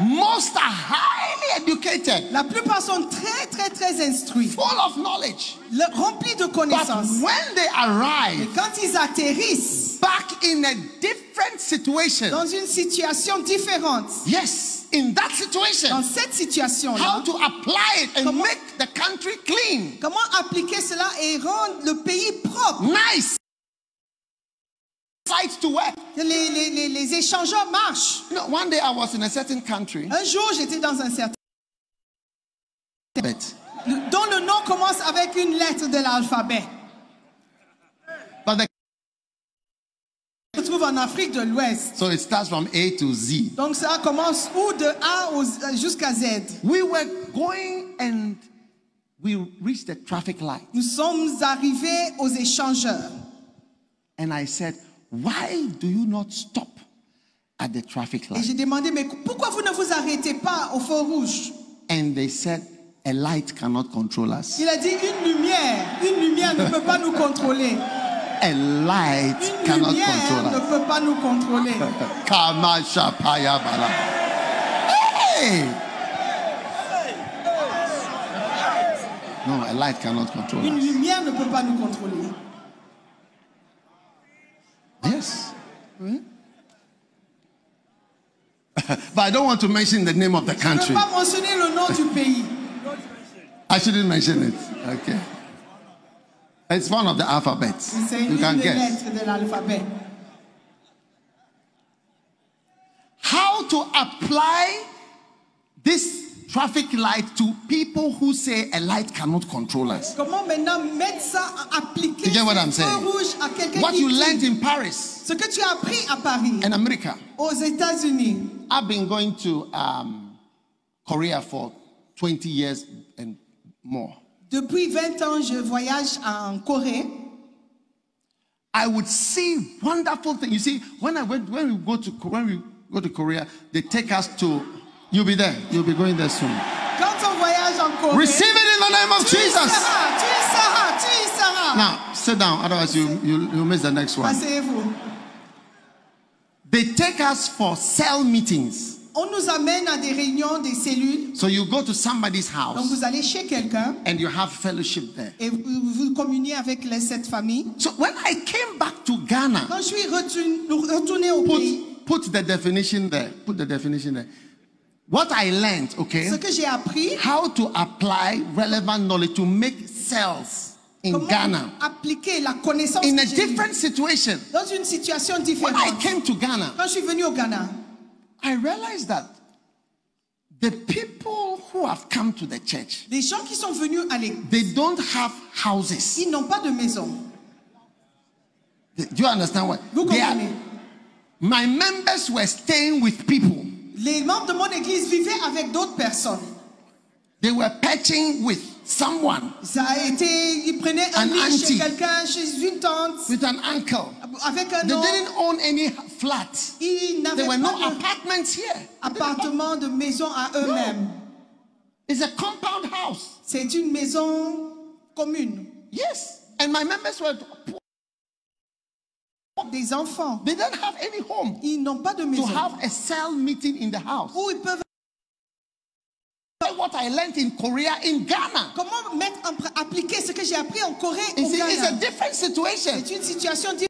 Most are educated, La plupart sont très, très, très instruits, full of knowledge. le- remplis de But connaissances. when they Et arrive quand ils atterrissent back in a different situation, dans une situation différente, yes, in that situation, dans cette how situation-là, to apply it and Comment- make the country clean, comment appliquer cela et rendre le pays propre? Nice, to work. les, les, les, les échangeurs marchent. You know, one day I was in a certain country, Un jour, j'étais dans un certain dont le nom commence avec une lettre de l'alphabet. se trouve en Afrique de l'Ouest. so it starts from A to Z. Donc ça commence où de A euh, jusqu'à Z. We were going and we reached the traffic light. Nous sommes arrivés aux échangeurs. And I said, Why do you not stop at the traffic Et light? j'ai demandé, mais pourquoi vous ne vous arrêtez pas au feu rouge? And they said, A light cannot control us. Il a dit, une lumière, une lumière ne peut pas nous contrôler. A light Une cannot lumière control ne us. peut pas nous contrôler. Hey! No, a light cannot control Une us. lumière ne peut pas nous contrôler. Yes. but I don't want to mention the name of the country. peux pas mentionner le nom du pays. I shouldn't mention it. Okay. It's one of the alphabets. You can guess. lettres de l'alphabet. How to apply this traffic light to people who say a light cannot control us. Comment maintenant mettre ça, appliquer You get what I'm saying? rouge à quelqu'un What you learned in Paris Ce que tu as appris à Paris, and America. aux États-Unis. I've been going to um, Korea for 20 years and more. Depuis 20 ans, je voyage en Corée. I would see wonderful things. You see, when I went, when we go to when we go to Korea, they take us to. You'll be there. You'll be going there soon. Quand on voyage en Corée, Receive it in the name of tu Jesus. seras, tu seras, tu seras. Now sit down, otherwise you you you miss the next one. Asseyez-vous. They take us for cell meetings. On nous amène à des réunions, des cellules. So you go to somebody's Donc house vous allez chez quelqu'un and you have fellowship there. et vous, vous communiez avec les- cette famille. So when I came back to Ghana, Quand je suis retourné, retourné au pays, put put the definition there. Put the definition there. What I learned, okay, ce que j'ai appris, how to apply relevant knowledge to make sales in comment Ghana appliquer la connaissance in a different situation. dans une situation différente. When I came to Ghana, Quand je suis venu au Ghana, I realized that the people who have come to the church, les gens qui sont venus à l'église, they don't have houses. ils n'ont pas de maison. Do you understand what? Vous They are- comprenez my members were staying with people. Les membres de mon église vivaient avec d'autres personnes. They were patching with someone, Ça a été, ils prenaient un lit chez quelqu'un, chez une tante, with an uncle. avec un They didn't own any flat. Ils There n'avaient were no pas apartments here. d'appartement, de maison à eux-mêmes. It's a compound house. C'est une maison commune. Yes. And my members were. Des enfants. They don't have any home Ils n'ont pas de to maison. have a cell meeting in the house. Où ils peuvent. What I learned in Korea, in Ghana. Comment mettre en appliquer ce que j'ai appris en Corée You au see, it's a Ghana? different situation. C'est une situation différente.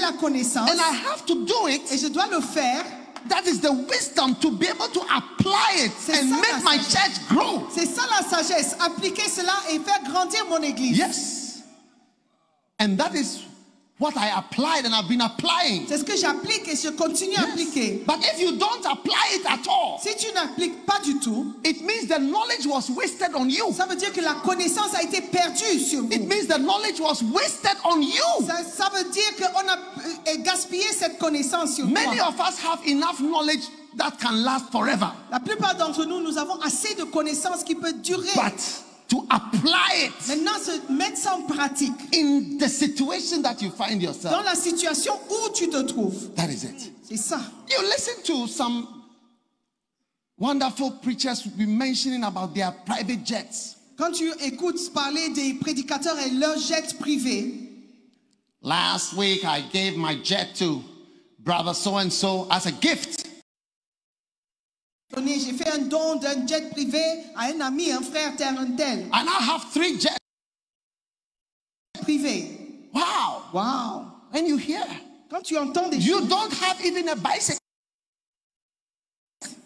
La connaissance And I have to do et it. je dois le faire. That is the wisdom to be able to apply it C'est and ça, make la my sagesse. church grow. C'est ça la sagesse. Appliquer cela et faire grandir mon église. Yes. And that is what I applied and I've been applying. C'est ce que j'applique et je continue à Yes. appliquer. But if you don't apply it at all, Si tu n'appliques pas du tout, it means the knowledge was wasted on you. ça veut dire que la connaissance a été perdue sur It vous. means the knowledge was wasted on you. Ça, ça veut dire qu'on a euh, gaspillé cette connaissance sur Many toi. of us have enough knowledge that can last forever. La plupart d'entre nous, nous avons assez de connaissances qui peuvent durer. But to apply it Maintenant, se mettre ça en pratique in the situation that you find yourself. dans la situation où tu te trouves. that is it. C'est ça. You listen to some wonderful preachers be mentioning about their private jets. Quand tu écoutes parler des prédicateurs et leurs jets privés, Last week, I gave my jet to brother so and so as a gift. Tenez, j'ai fait don d'un jet privé à un ami, un frère, tel, un tel. I now have three jets. Privé. Wow. Wow. When you hear, Quand tu entends des you choses, don't have even a bicycle.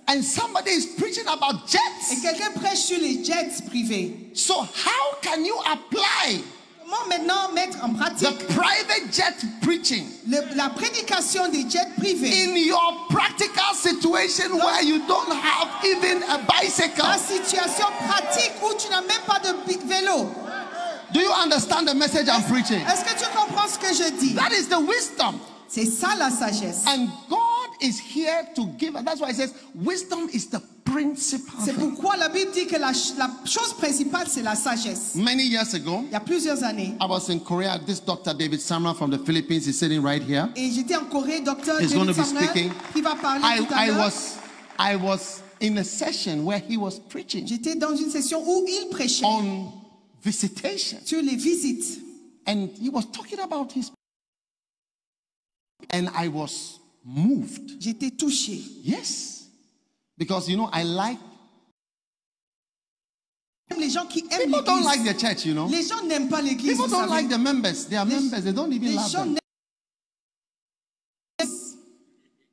And somebody is preaching about jets. et quelqu'un prêche sur les jets privés. So, how can you apply Comment maintenant mettre en the pratique private jet preaching le- la prédication des jets privés? In your practical situation where you don't have even a bicycle? La situation pratique où tu n'as même pas de vélo. Do you understand the message I'm preaching? Est-ce que tu comprends ce que je dis? That is the wisdom. C'est ça la sagesse. And God is here to give. That's why it says wisdom is the principal. C'est pourquoi la Bible dit que la, la chose principale, c'est la sagesse. Many years ago, Il y a plusieurs années. I was in Korea. This Dr. David Sumrall from the Philippines is sitting right here. Et j'étais en Corée, docteur He's going to David be speaking. qui va parler I, tout à I was I was in a session where he was preaching J'étais dans une session où il prêchait on visitation. sur les visites. And he was talking about his and I was moved. J'étais touchée. Yes. Because you know, I like les gens qui aiment people don't like the church, you know. Les gens n'aiment pas l'église. People don't savez. like the members. They are Les- members. They don't even love them.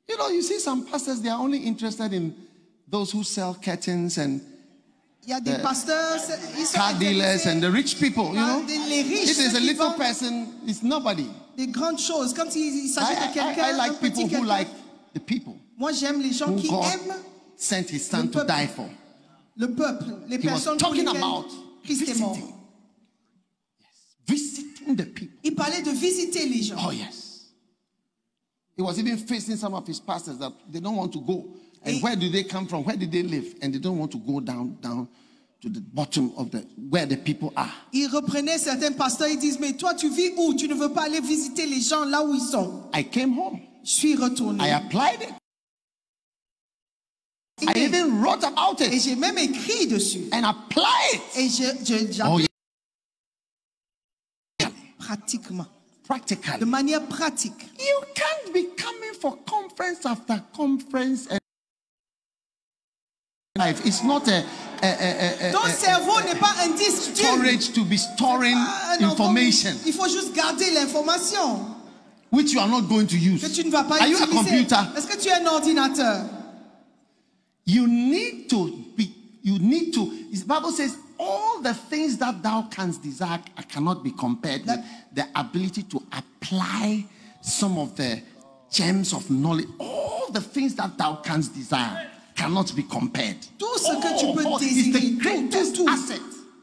You know, you see some pastors, they are only interested in those who sell curtains and Il y a des The pasteurs, c'est- ils sont car dealers and the rich people, you know. Ah, les riches, If there's a little vendent person, it's nobody. Des grandes choses. Quand il, il s'agit I, de quelqu'un, like people petit who quelqu'un. like the people Moi, j'aime les gens qui God aiment sent his son Le to die for. le peuple, les He personnes lesquelles about Christ est mort. visiting. Yes. Visiting the people. Il parlait de visiter les gens. Oh, yes. He was even facing some of his pastors that they don't want to go. And Et- where do they come from? Where did they live? And they don't want to go down, down to the bottom of the where the people are. Il reprenait certains pasteurs, ils disent, mais toi, tu vis où Tu ne veux pas aller visiter les gens là où ils sont. I came home. Je suis retourné. I applied it. I even wrote about it. Et j'ai même écrit dessus. and applied it. Et je, je, Oh, yeah. pratiquement. De Practically. manière pratique. You can't be coming for conference after conference and life. It's not a, a, a, a, Ton cerveau n'est pas un disque storage to be storing Ah, non, information Il faut juste garder l'information which you are not going to que use. tu ne vas pas Are you a utiliser. computer? Est-ce que tu es un ordinateur You need to be, you need to, the Bible says, all the things that thou canst desire cannot be compared with the ability to apply some of the gems of knowledge. All the things that thou canst desire cannot be compared. Tout ce que tu peux Oh, oh the tout, tout,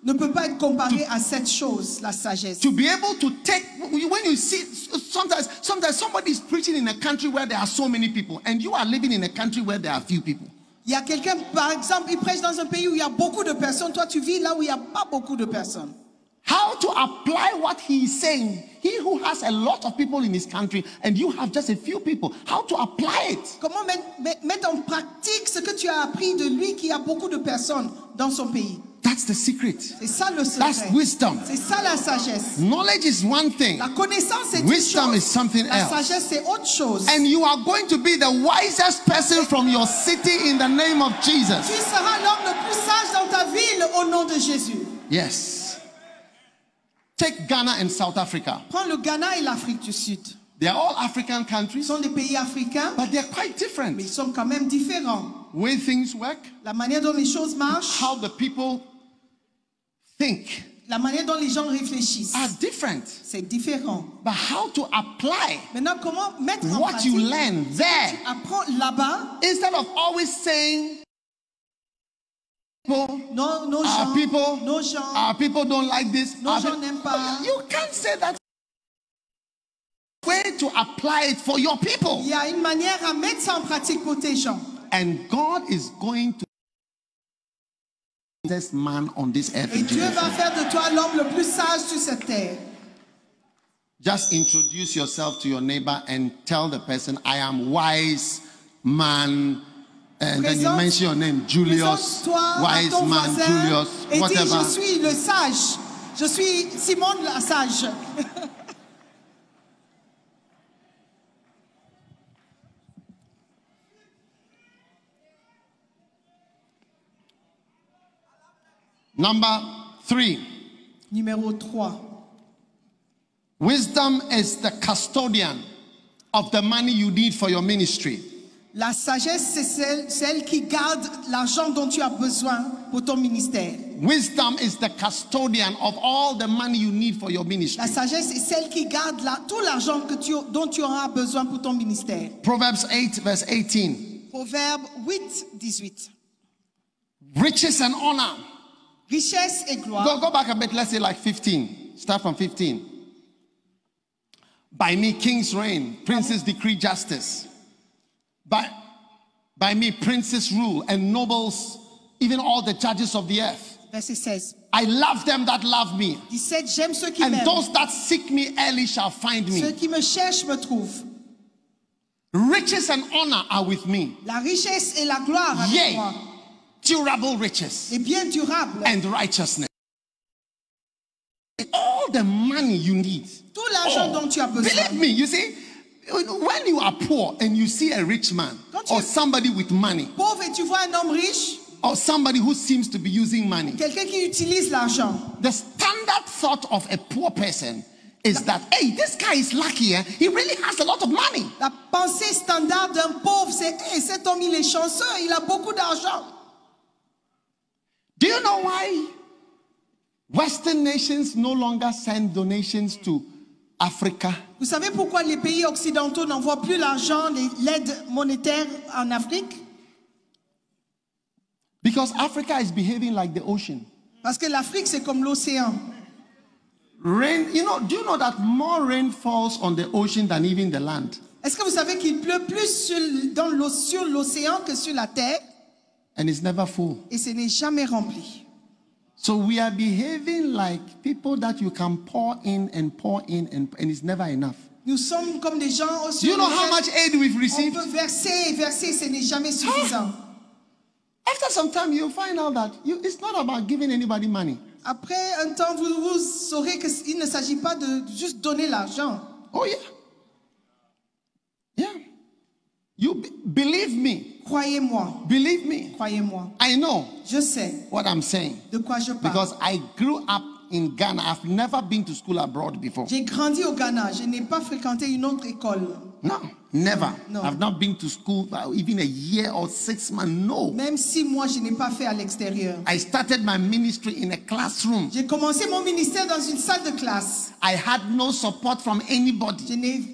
ne peut pas être comparé à cette chose, la sagesse. To be able to take, when you see, sometimes, sometimes somebody is preaching in a country where there are so many people, and you are living in a country where there are few people. Il y a quelqu'un, par exemple, il prêche dans un pays où il y a beaucoup de personnes. Toi, tu vis là où il n'y a pas beaucoup de personnes. How to apply what he is saying. He who has a lot of people in his country and you have just a few people. How to apply it. Comment mettre, en pratique ce que tu as appris de lui qui a beaucoup de personnes dans son pays That's the secret. C'est ça le That's wisdom. C'est ça la sagesse. Knowledge is one thing, La connaissance, c'est une Wisdom chose. is something La else. sagesse, c'est autre chose. and you are going to be the wisest person from your city in the name of tu seras l'homme le plus sage dans ta ville au nom de Jésus. Yes. Take Ghana and South Africa. Prends le Ghana et l'Afrique du Sud. They are all African Ce countries, sont des pays africains, but they're quite mais different. ils sont quand même différents. Way things work, La manière dont les choses marchent, how the people think la manière dont les gens réfléchissent, are different. c'est différent. But how to apply Maintenant, comment mettre en what you pratique learn there Apprends là-bas, instead of always saying people our gens, people gens, our people don't like this pas. you can't say that way to apply it for your people il y a une manière à mettre ça en pratique pour tes gens. and God is going to this man on this earth Et in Dieu Jesus' va name. faire de toi l'homme le plus sage sur cette terre. just introduce yourself to your neighbor and tell the person I am wise man and then you mention your name Julius wise man Julius et dis whatever je suis le sage. Je suis Simone la sage. Number three, Numéro 3. wisdom is the custodian of the money you need for your ministry. La sagesse, c'est celle, celle qui garde l'argent dont tu as besoin pour ton ministère. Wisdom is the custodian of all the money you need for your ministry. La sagesse est celle qui garde la- tout l'argent dont tu auras besoin pour ton ministère. Proverbs 8, verse 18. Proverbe 8, 18. Riches and honor. Richesse et gloire. Go, go back a bit, let's say like 15. Start from 15. By me, kings reign, princes decree justice. By, by me, princes rule, and nobles, even all the judges of the earth. Verset 16. I love them that love me, 17. J'aime ceux qui and those that seek me early shall find Ceux me. qui me cherchent me trouvent. Riches and honor are with me, La richesse et la gloire avec yea, moi. durable riches Et bien durable. and righteousness. All the money you need. Tout l'argent Oh, dont tu as besoin. Believe me, you see, when you are poor and you see a rich man Quand or somebody with money Pauvre et tu vois un homme riche, or somebody who seems to be using money, quelqu'un qui utilise l'argent. the standard thought of a poor person is that, hey, this guy is lucky, eh? he really has a lot of money. La pensée standard d'un pauvre, c'est Hey, cet homme, il est chanceux, il a beaucoup d'argent. Do you know why Western nations no longer send donations to Africa? Vous savez pourquoi les pays occidentaux n'envoient plus l'argent, l'aide monétaire en Afrique? Because Africa is behaving like the ocean. Parce que l'Afrique, c'est comme l'océan. Rain, you know, do you know that more rain falls on the ocean than even the land? Est-ce que vous savez qu'il pleut plus sur, dans sur l'océan que sur la terre? And it's never full. et ce n'est jamais rempli So we are behaving like people that you can pour in and pour in and, and it's never enough. Nous sommes comme des gens Do you know how much aid we've On received? peut verser et verser, ce n'est jamais suffisant. After some time, you'll find out that you, it's not about giving anybody money. Après un temps, vous, vous saurez qu'il ne s'agit pas de juste donner l'argent. Oh, yeah. Yeah. You be- believe me. Croyez-moi, Believe me. croyez-moi. I know Je sais what I'm saying de quoi je parle. because I grew up in Ghana. I've never been to school abroad before. J'ai grandi au Ghana, je n'ai pas fréquenté une autre école. No, never. No. I've not been to school even a year or six months. No. Même si moi, je n'ai pas fait à l'extérieur. I started my ministry in a classroom. J'ai commencé mon ministère dans une salle de classe. I had no support from anybody.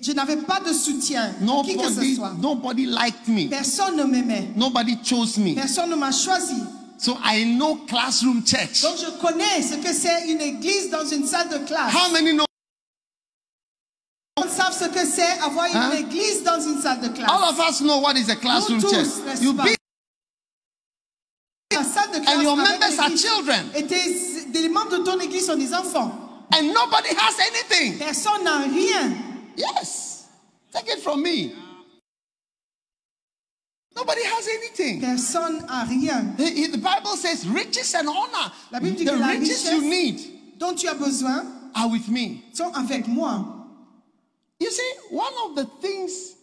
Je n'avais pas de soutien, de qui que ce Nobody, soit. nobody liked me. Personne ne m'aimait. Nobody chose me. Personne ne m'a choisi. So I know classroom church. Donc je connais ce que c'est une église dans une salle de classe. How many know? Savent ce que c'est avoir une Hein? église dans une salle de classe. All of us know what is a classroom tous, church. You be La salle de classe and your members are children, Et tes, des membres de ton église sont des enfants. and nobody has anything. Personne n'a rien. Yes, take it from me. Nobody has anything. Personne n'a rien. The, the Bible says riches and honor. La Bible dit The que la riches richesse- you need Dont tu as besoin are with me. sont avec moi. You see, one of the things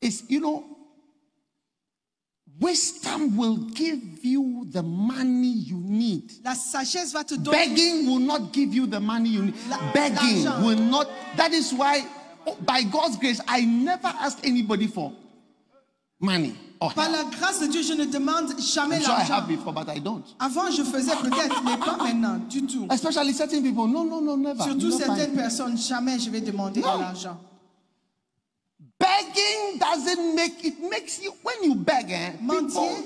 is, you know, wisdom will give you the money you need. La sagesse va te donner. Begging will not give you the money you need. La- Begging l'argent. will not. That is why, oh, by God's grace, I never asked anybody for money or Par la grâce de Dieu, je ne demande jamais sure I have before, but I don't. Avant, je faisais peut-être, mais pas maintenant, du tout. Especially certain people. No, no, no, never. Surtout certaines personnes, jamais je vais demander Non. de l'argent. Doesn't make it makes you when you beg, eh, people,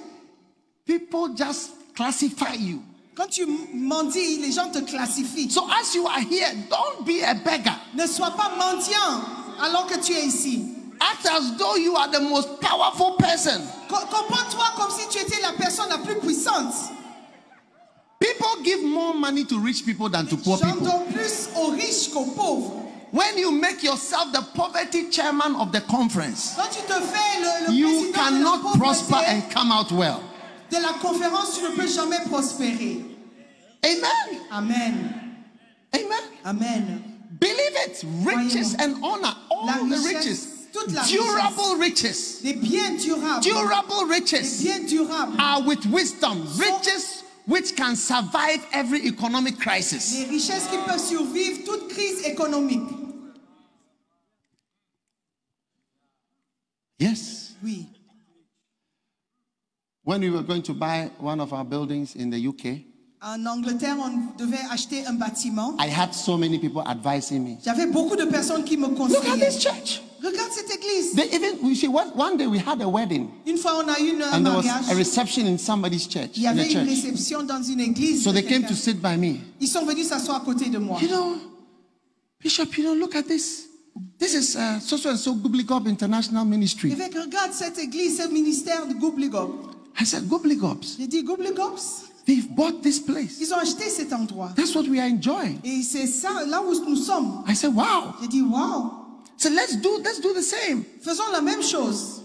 people just classify you. Quand tu mendies, les gens te classifient. So as you are here, don't be a beggar. Ne sois pas mendiant alors que tu es ici. Act as though you are the most powerful person. Co- Comporte-toi comme si tu étais la personne la plus puissante. People give more money to rich people than to poor J'en people. donne plus aux riches qu'aux pauvres. When you make yourself the poverty chairman of the conference, Quand tu te fais le, le you président de la cannot prosper and come out well. de la conférence, tu ne peux jamais prospérer. Amen. Amen. Amen. Amen. Believe it. Riches and honor. All La the richesse, riches. Durable riches. Durables. Durable riches biens durables are with wisdom. Riches which can survive every economic crisis. Les richesses qui peuvent survivre toute crise économique. Yes. Oui. When we were going to buy one of our buildings in the UK, En Angleterre, on devait acheter un bâtiment. I had so many people advising me. J'avais beaucoup de personnes qui me Look at conseillaient. this church. Regarde cette église. They even we see one, one day we had a wedding Une fois, on a eu un and there was a mariage. reception in somebody's church. Il y In a avait une church. réception dans une église. So de they came quelqu'un. to sit by me. Ils sont venus s'asseoir à côté de moi. You know, Bishop, you know, look at this. This is uh, so so and so Gobblegob International Ministry. Évêque, regarde cette église, ce ministère de Goubligop. I said, Gobblegobs, J'ai dit, Goubligops, they've bought this place. ils ont acheté cet endroit. That's what we are enjoying. Et c'est ça, là où nous sommes. I said, wow. J'ai dit, waouh, So let's do let's do the same. faisons la même chose.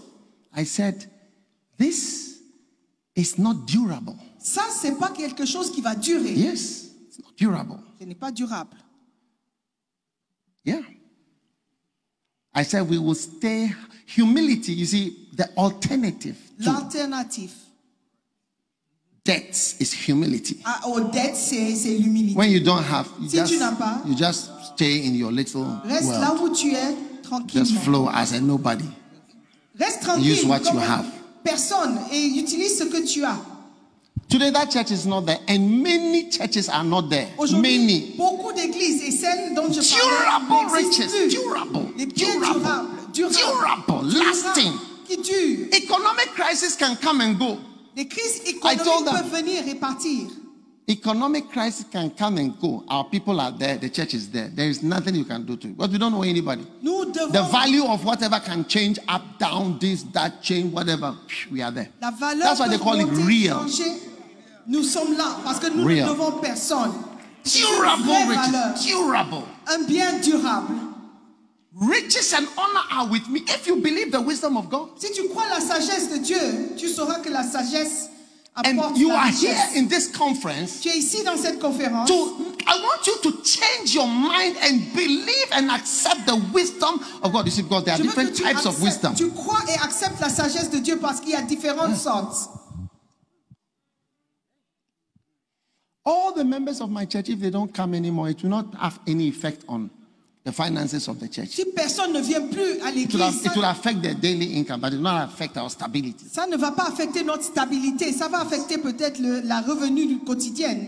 I said, this is not durable. Ça, c'est pas quelque chose qui va durer. Yes, it's not durable. Ce n'est pas durable. Yeah. I said we will stay humility. You see, the alternative L'alternative debts is humility. Ah, oh, à- aux dettes, c'est c'est l'humilité. When you don't have, you Si just, pas, you just stay in your little Reste là où tu es, Just flow as a nobody. Reste tranquille, Use what you have. personne, et utilise ce que tu as. Today, that church is not there, and many churches are not there. Many. beaucoup d'églises et celles dont je Durable parlais riches. plus. Durable. Durable. durables, Durable. Lasting. qui durent. Economic crisis can come and go. Les crises I told économiques them. peuvent venir et partir. Economic crisis can come and go. Our people are there. The church is there. There is nothing you can do to it. But we don't know anybody. The value of whatever can change up, down, this, that, change, whatever. We are there. That's why they call it real. Nous sommes là parce que nous Real. ne devons personne. Durable riches. Durable. un bien durable. Riches and honor are with me. If you believe the wisdom of God. Si tu crois la sagesse de Dieu, tu sauras que la sagesse And apporte you la are here richesse. in this conference Tu es ici dans cette conférence. to, I want you to change your mind and believe and accept the wisdom of God. You see, because there are Je veux que different tu, types of acceptes- wisdom. tu crois et acceptes la sagesse de Dieu parce qu'il y a différentes sortes. All the members of my church, if they don't come anymore, it will not have any effect on the finances of the church. Si personne ne vient plus à It will, have, l'église, it will ça, affect their daily income, but it will not affect our stability. ça ne va pas affecter notre stabilité. Ça va affecter peut-être le- la revenu du quotidien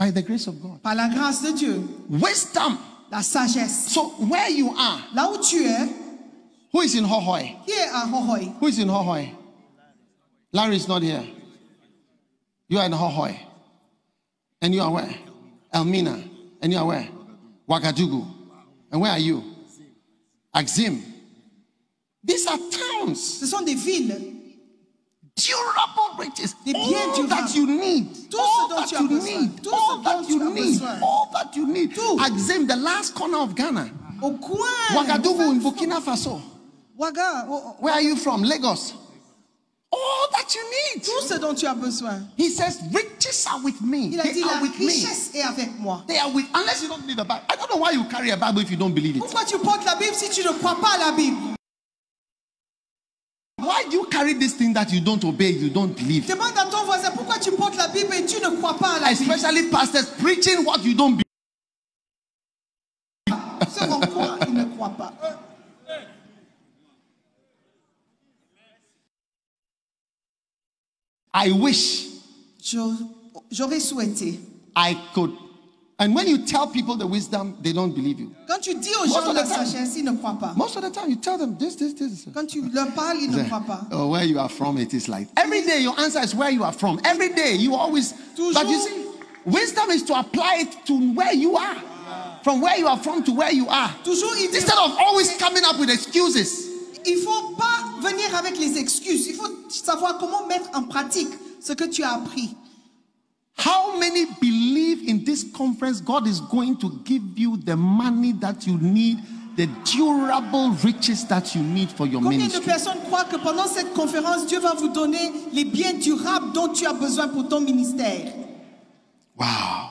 By the grace of God. par la grâce de Dieu. Wisdom. La sagesse. So where you are, Là où tu es, who is in Hohoi? qui est à Hohoi? Who is in Hohoi? Larry is not here. You are in Hohoi. And you are where? Elmina. And you are where? Ouagadougou. And where are you? Axim. These are towns. Ce sont des villes. Durable riches. Des biens All that you need. Tout ce all dont that tu as you besoin. need. Tout All ce that dont you tu as need. besoin. All that you need. Tout. Axim, the last corner of Ghana. Au coin. Ouagadougou in Burkina Faso. Ouaga, Where are you from? Lagos. All that you need. tout ce dont tu as besoin. He says, riches are with me. Il a They dit are la me. richesse est avec moi. They are with, unless you don't believe the Bible. I don't know why you carry a Bible if you don't believe it. Pourquoi tu portes la Bible si tu ne crois pas à la Bible? Why do you carry this thing that you don't obey, you don't believe? Demande à ton voisin pourquoi tu portes la Bible et tu ne crois pas à la Bible? Especially pastors preaching what you don't believe. Ce qu'on croit, il ne croit pas. I wish J'aurais souhaité. I could. And when you tell people the wisdom, they don't believe you. Quand tu dis aux Most gens la sagesse, ils ne croient pas. Most of the time, you tell them this, this, this. Quand tu leur parles, ils ne croient pas. Oh, where you are from, it is like. Every day, your answer is where you are from. Every day, you always. But you see, wisdom is to apply it to where you are. From where you are from to where you are. Toujours, Instead of always coming up with excuses. Il faut pas venir avec les excuses. Il faut savoir comment mettre en pratique ce que tu as appris. How many believe in this conference God is going to give you the money that you need, the durable riches that you need for your Combien de ministry? personnes croient que pendant cette conférence, Dieu va vous donner les biens durables dont tu as besoin pour ton ministère? Wow.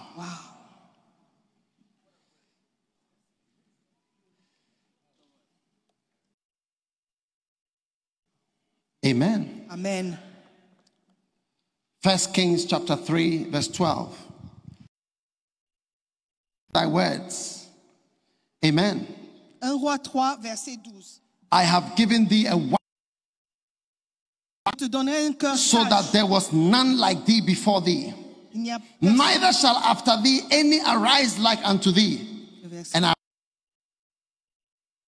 Amen. Amen. First Kings chapter 3, verse 12. Thy words. Amen. 1 roi 3, verset 12. I have given thee a wife Je te donnerai un cœur so that there was none like thee before thee. Il n'y a Neither shall after thee any arise like unto thee. And I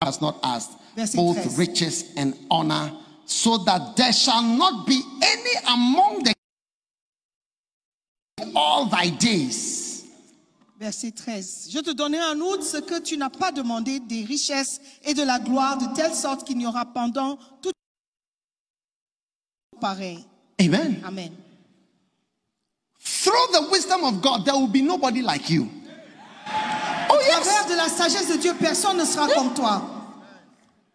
has not asked both riches and honor, so that there shall not be any among the all thy days. Verset 13. Je te donnerai en outre ce que tu n'as pas demandé, des richesses et de la gloire, de telle sorte qu'il n'y aura pendant tout pareil. Amen. Amen. Through the wisdom of God, there will be nobody like you. Oh Au yes. travers de la sagesse de Dieu, personne ne sera comme toi. He, he- he asked. He asked for wisdom.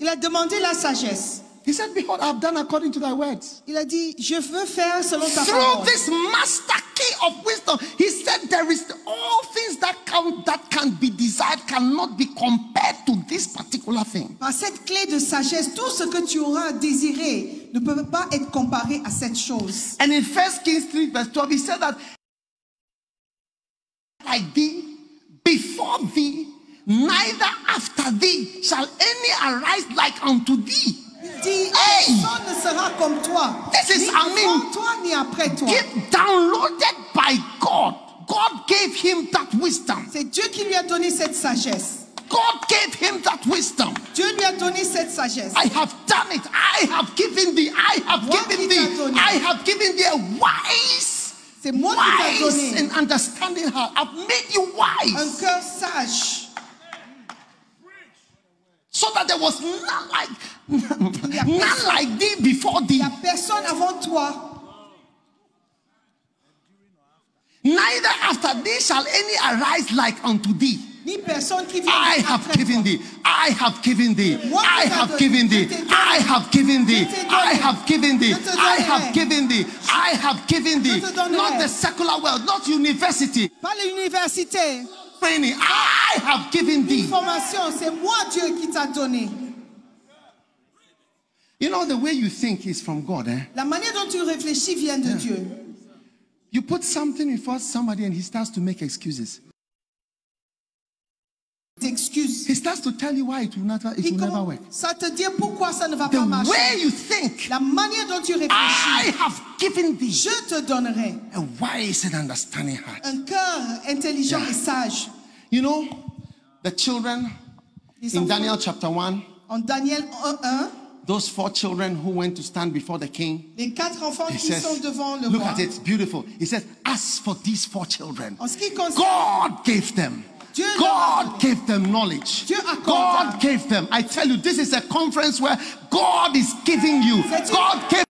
Il a demandé la sagesse. He said, "Behold, I have done according to thy words." Il a dit, je veux faire selon ta Through parole. this master key of wisdom, he said, "There is all things that can that can be desired cannot be compared to this particular thing." Par cette clé de sagesse, tout ce que tu auras désiré ne peut pas être comparé à cette chose. And in First Kings 3, verse 12, he said that like thee, before thee, neither after thee shall any arise like unto thee. Hey! ne sera comme toi. This is- I mean- avant toi, ni après toi. Gift downloaded by God. God gave him that wisdom. C'est Dieu qui lui a donné cette sagesse. God gave him that wisdom. Dieu lui a donné cette sagesse. I have done it. I have given thee. I have Moi given thee. I have given thee a wise, C'est moi qui t'ai wise donné in understanding her. I've made you un wise. cœur sage. So that there was none like none like thee before Il thee, n'y a personne avant toi. neither after thee shall any arise like unto thee. Ni personne qui vient I have given thee, I have given thee, I have given thee, je t'ai donné. I have given thee, Je t'ai donné. I have given thee, I have given thee, I have given thee. Je te donnerai. Not the secular world, not university Pas l'université, training. I have given thee. formation, c'est moi Dieu qui t'a donné. You know the way you think is from God, eh? La manière dont tu réfléchis vient de Dieu. You put something before somebody and he starts to make excuses. T'excuses. He starts to tell you why it will never, it Il will never work. à te dire pourquoi ça ne va The pas marcher. way you think, La manière dont tu réfléchis, I have given thee je te donnerai a wise and understanding heart. un cœur intelligent Yeah. et sage. You know, the children Les in enfants- Daniel chapter 1, En Daniel 1, those four children who went to stand before the king, les quatre enfants he qui says, sont devant le look roi. at it, it's beautiful. He says, as for these four children, En ce qui concerne God gave them. Dieu leur a God donné. gave them knowledge. Dieu accorda. God gave them. I tell you, this is a conference where God is giving you. C'est une- God gave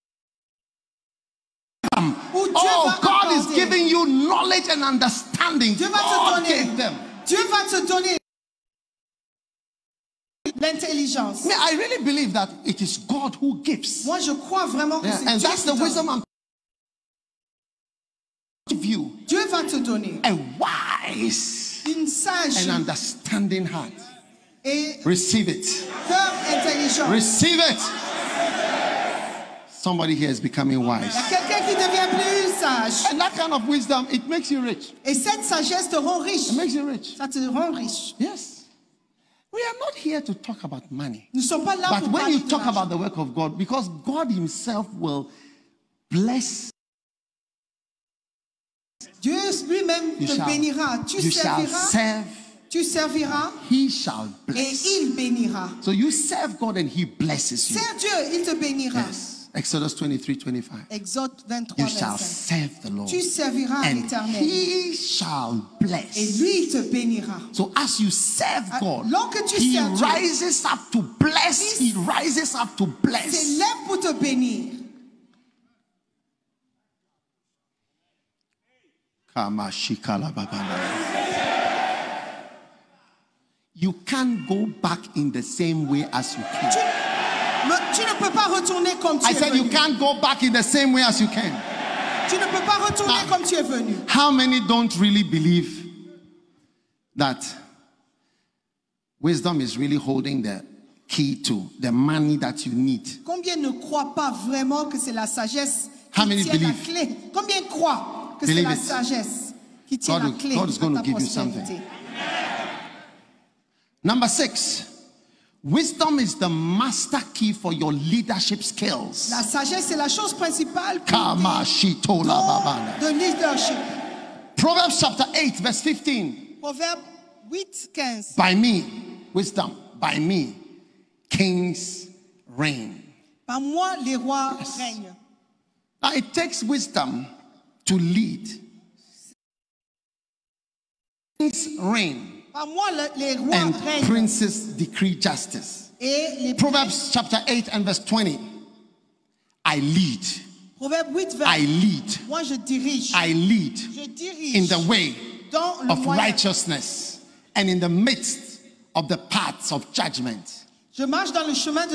them. Où Dieu Oh, va God is accorder. giving you knowledge and understanding. Dieu va te God donner. gave them. Dieu va te donner l'intelligence. Me, I really believe that it is God who gives. Moi, je crois vraiment que Yeah, c'est and Dieu that's qui the donne. wisdom I'm give you Dieu va te donner a wise une sage and understanding heart. et Receive it. cœur intelligent. Receive it. Somebody here is becoming wise. quelqu'un qui devient plus sage. And that kind of wisdom, it makes you rich. Et cette sagesse te rend riche. It makes you rich. Ça te rend riche. Yes. We are not here to talk about money. Nous ne sommes pas là But pour when you talk about the work of God, because God Himself will bless, Dieu lui-même you te shall, bénira. Tu you shall serviras, serve, tu serviras He shall bless. et il bénira. So you serve God and He blesses you. Sers Dieu, il te bénira. Yes. Exodus 23 25. Exode 23, You shall 25. serve the Lord. Tu serviras And l'Éternel He shall bless. et lui te bénira. So as you serve Ah, God, tu He rises up to bless. He rises up to bless. S'élève pour te bénir. You can't go back in the same way as you came. Tu ne peux pas retourner comme tu I es said you can't go back in the same way as you came. Tu ne peux pas retourner Ah. comme tu es venu. How many don't really believe that wisdom is really holding the key to the money that you need. Combien ne croient pas vraiment que c'est la sagesse How many tient la believe? clé Combien croient que c'est la sagesse qui tient God la clé God is going to give you prospérité Number six, wisdom is the master key for your leadership skills. La sagesse, c'est la chose principale pour Kama shitola dons babana. de leadership. Proverbs chapter 8, verse 15. Proverbe 8, 15. By me, wisdom, by me, kings reign. Par moi, les rois règnent. Now it takes wisdom to lead. Kings reign Par moi, le- les rois and princes decree justice. Proverbs chapter 8 and verse 20. I lead. Proverbe 8, 20. I lead. Moi, je dirige. I lead in the way of righteousness and in the midst of the paths of judgment. Je marche dans le chemin de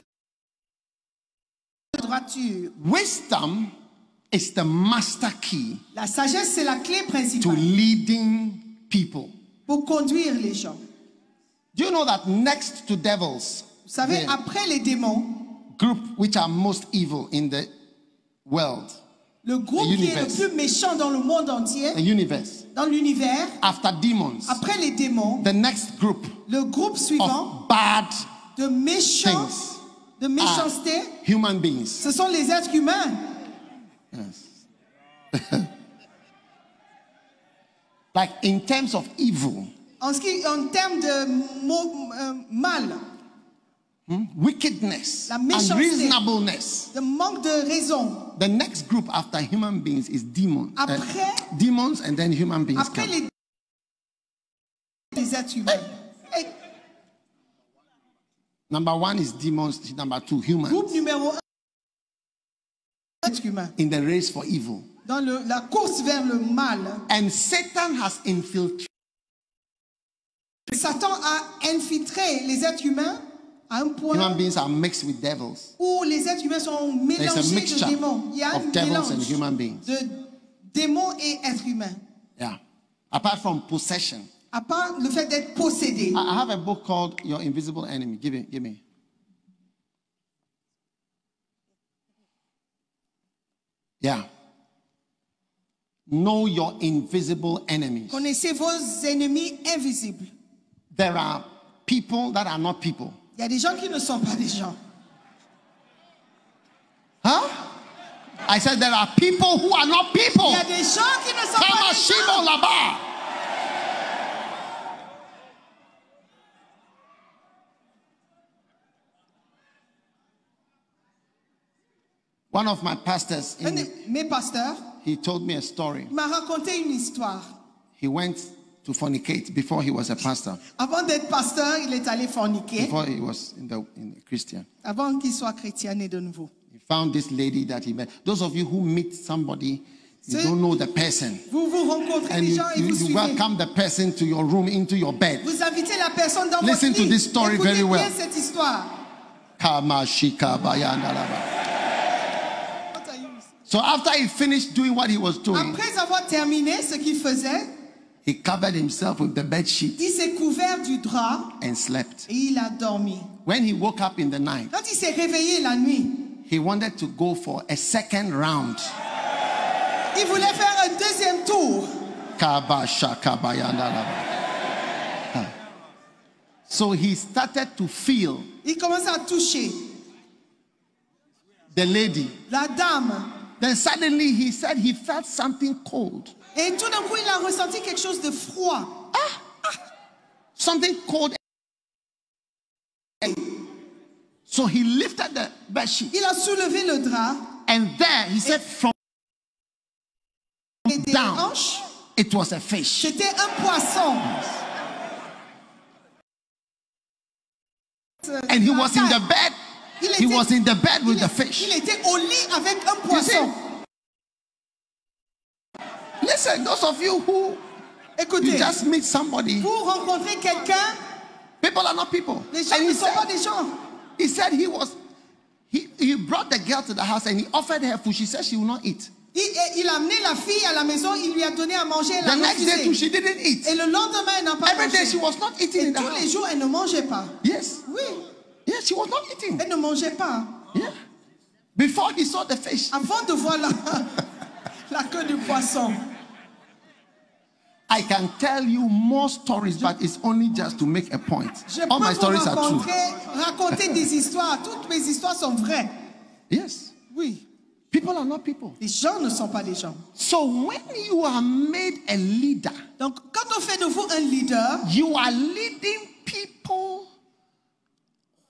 droiture. Wisdom is the master key La sagesse, la clé to leading people. Pour conduire les gens. Do you know that next to devils, Vous savez, the après les démons, group which are most evil in the world, le groupe The qui est le plus méchant dans le monde entier, the universe, dans l'univers, after demons, après les démons, the next group le groupe suivant of bad de méchants, things de are méchanceté, human beings. ce sont les êtres humains. Like in terms of evil, En, ce qui, en termes de euh, mal, wickedness, La unreasonableness, de manque de raison, the next group after human beings is demons. Uh, Après- demons and then human beings après come. les, les êtres humains. Et Number one is demons, number two, humans. groupe numéro un, êtres humains. In the race for evil. Dans le- la course vers le mal, And Satan has infiltrated Satan a infiltré les êtres humains à un human point beings are mixed with devils. où les êtres humains sont mélangés de démons. Il y a un of devils and mélange human beings. de démons et êtres humains. Yeah. Apart from possession. À part le fait d'être possédé. I I have a book called Your Invisible Enemy. Give it, give me. Yeah. Know your invisible enemies. Connaissez vos ennemis invisibles. There are people that are not people. Il y a des gens qui ne sont pas des gens. Huh? I said there are people who are not people. Il y a des gens qui ne sont pas des gens. Laba. One of my pastors, in, mes pasteurs he told me a story. m'a raconté une histoire. He went to fornicate before he was a pastor, Avant d'être pasteur, il est allé forniquer. before he was in the, in the Christian. Avant qu'il soit chrétien de nouveau. He found this lady that he met. Those of you who meet somebody, you don't know the person. Vous vous rencontrez And you, gens et you, vous you welcome the person to your room, into your bed. Vous invitez la personne dans Listen votre to this story Écoutez very well. cette histoire. So after he finished doing what he was doing, Après avoir terminé ce qu'il faisait, he covered himself with the bed sheet il s'est couvert du drap and slept. et il a dormi. When he woke up in the night, Quand il s'est réveillé la nuit, he wanted to go for a second round. il voulait faire un deuxième tour. So he started to feel Il commence à toucher the lady. la dame. Then suddenly he said he felt something cold. Et tout d'un coup, il a ressenti quelque chose de froid. Something cold. So he lifted the bed sheet. Il a soulevé le drap And there, he said, from et des Down. hanches. it was a fish. C'était un poisson. And he was in the bed. Il He était- was in the bed with il, the il fish. était au lit avec un You see? poisson. Listen, those of you who you Écoutez, just meet somebody, vous rencontrez quelqu'un, people are not people. les gens And ne he sont pas said, des gens. he said he was, he, he brought the girl to the house and he offered her food. She said she will not eat. Il, il a amené la fille à la maison, il lui a donné à manger, elle The a next day too, she didn't eat. Et le lendemain, elle n'a pas Every day she mangé. was not eating Et in the tous les house. jours, elle ne mangeait pas. Yes, Oui. Yes. Yes, he was not eating. Elle ne mangeait pas. Yeah. Before he saw the fish. Avant de voir la, la queue du poisson. I can tell you more stories, but it's only just to make a point. Je All peux my vous stories are true. raconter, raconter des histoires. Toutes mes histoires sont vraies. Yes. Oui. People are not people. Les gens ne sont pas des gens. So when you are made a leader, Donc, quand on fait de vous un leader, you are leading people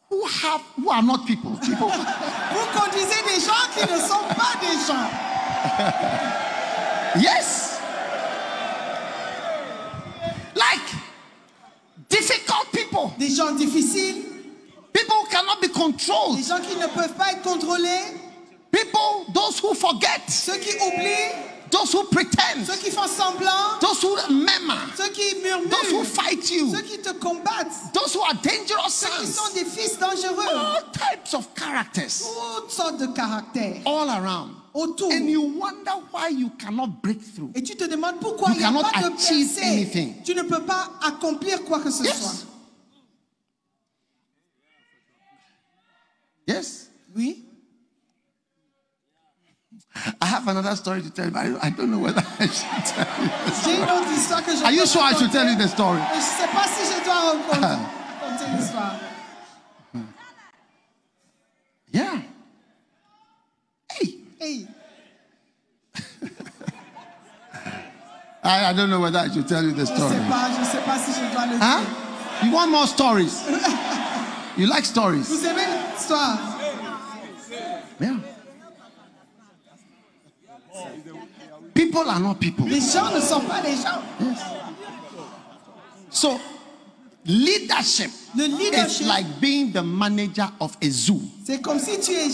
who have who are not people. People vous conduisez des gens qui ne sont pas des gens. yes. Like difficult people. Des gens difficiles, People who cannot be controlled. des gens qui ne peuvent pas être contrôlés, People, those who forget, ceux qui oublient, those who pretend, ceux qui font semblant, those who murmur, ceux qui those who murmurent, fight you, ceux qui te combattent, those who are dangerous ceux qui sont sons, des fils dangereux. all types of characters Toutes sortes de caractères all around. autour. And you wonder why you cannot break through. Et tu te demandes pourquoi il n'y a pas de percée. anything. Tu ne peux pas accomplir quoi que ce Yes. soit. Yes. Oui. I have another story to tell you, but I don't know whether I should tell you. J'ai une autre histoire que je Are you sure I should tell you the story? Je sais pas si je dois raconter, raconter l'histoire. Yeah. Hey, Hey, I, I don't know whether I should tell you the je story. sais pas, je sais pas si je dois le. Huh? You want more stories? You like stories? Vous aimez l'histoire Yeah. People are not people. Les gens ne sont pas des gens. So, leadership Le is leadership, like being the manager of a zoo. c'est comme si tu es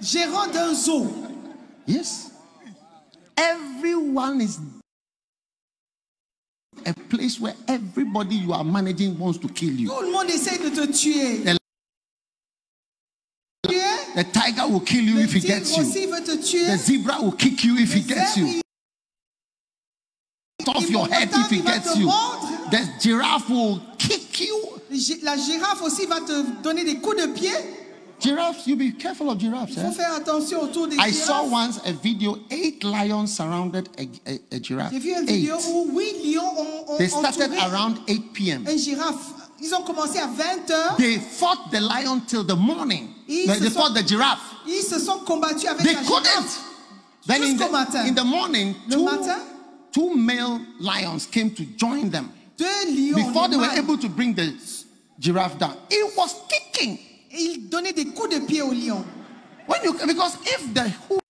gérant d'un zoo. Yes. Everyone is a place where everybody you are managing wants to kill you. Tout le monde essaie de te tuer. The- The tiger will kill you Le if he gets you. The zebra will kick you if he gets you. Off your head if he gets you. The giraffe will kick you. La girafe aussi va te donner des coups de pied. Giraffes, you be careful of giraffes. Il eh? faut faire attention autour des I saw once a video, eight lions surrounded a, a, a giraffe. J'ai vu une Eight. vidéo où huit lions ont, ont They started around 8 p.m. un girafe. Ils ont commencé à 20 heures. They fought the lion till the morning. Ils They, they sont- fought the giraffe. Ils se sont combattus avec They la couldn't. girafe. Then in Jusqu'au matin. the, in the morning, Le two, matin? Two male lions came to join them. Before they were able to bring the giraffe down, it was kicking. Et ils donnaient des coups de pied aux lions. When you because if the hoof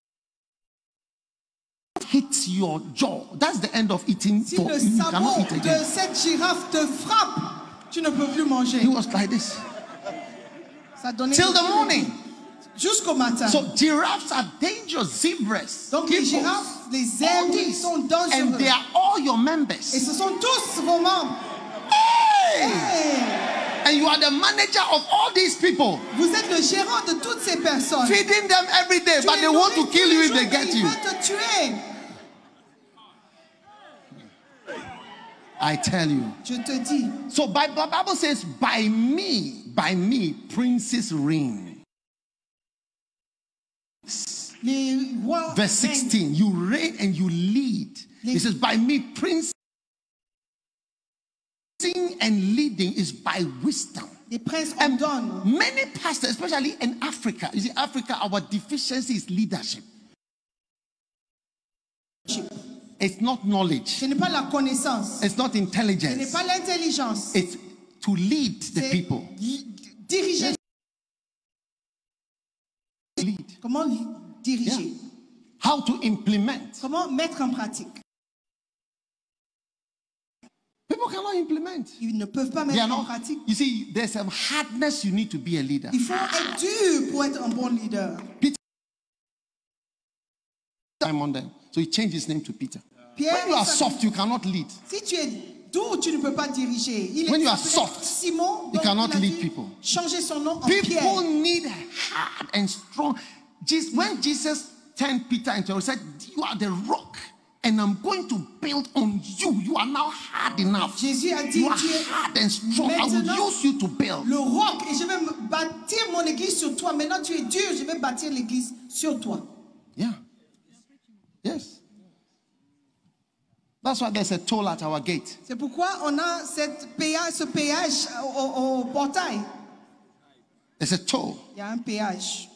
hits your jaw, that's the end of eating. Si For le you cannot sabot eat de cette girafe te frappe, tu ne peux plus manger. He was like this Ça donnait till the morning. Jusqu'au matin. So giraffes are dangerous. Zebras, Donc les girafes, les ils these, sont and they are all your Et members. ce sont tous vos membres. Hey! Hey, And you are the manager of all these people, vous êtes le gérant de toutes ces personnes. feeding them every day, Tu but they want to kill you if they get you. te tuer. I tell you. Je te dis. So Bi- the Bible says, by me, by me, princes reign. Verse 16, you reign and you lead. He says, by me, prince and leading is by wisdom. And many pastors, especially in Africa, you see, Africa, our deficiency is leadership. It's not knowledge, Ce n'est pas la connaissance. it's not intelligence, pas l'intelligence. it's to lead the people. diriger. Lead. Diriger Yeah. How to implement. Comment mettre en pratique People cannot implement. Ils ne peuvent pas mettre en pratique. You see, there's some hardness you need to be a leader. Il faut être dur pour être un bon leader. Simon then. So he changed his name to Peter. Pierre, When you are soft, you cannot lead. Si tu es doux, tu ne peux pas diriger. Il When est you are soft, Simon, you cannot lead people. Changer son nom en People Pierre. need hard and strong. Jesus, when Jesus turned Peter into, he said, "You are the rock, and I'm going to build on you. You are now hard enough. Jésus a dit, You are hard and strong. I will use you to build. le roc et je vais bâtir mon église sur toi. Maintenant tu es dur, je vais bâtir l'église sur toi. Yeah. Yes. That's why there's a toll at our gate. C'est pourquoi on a cette péage, ce péage au, au- au portail. There's a toll Il y a un péage.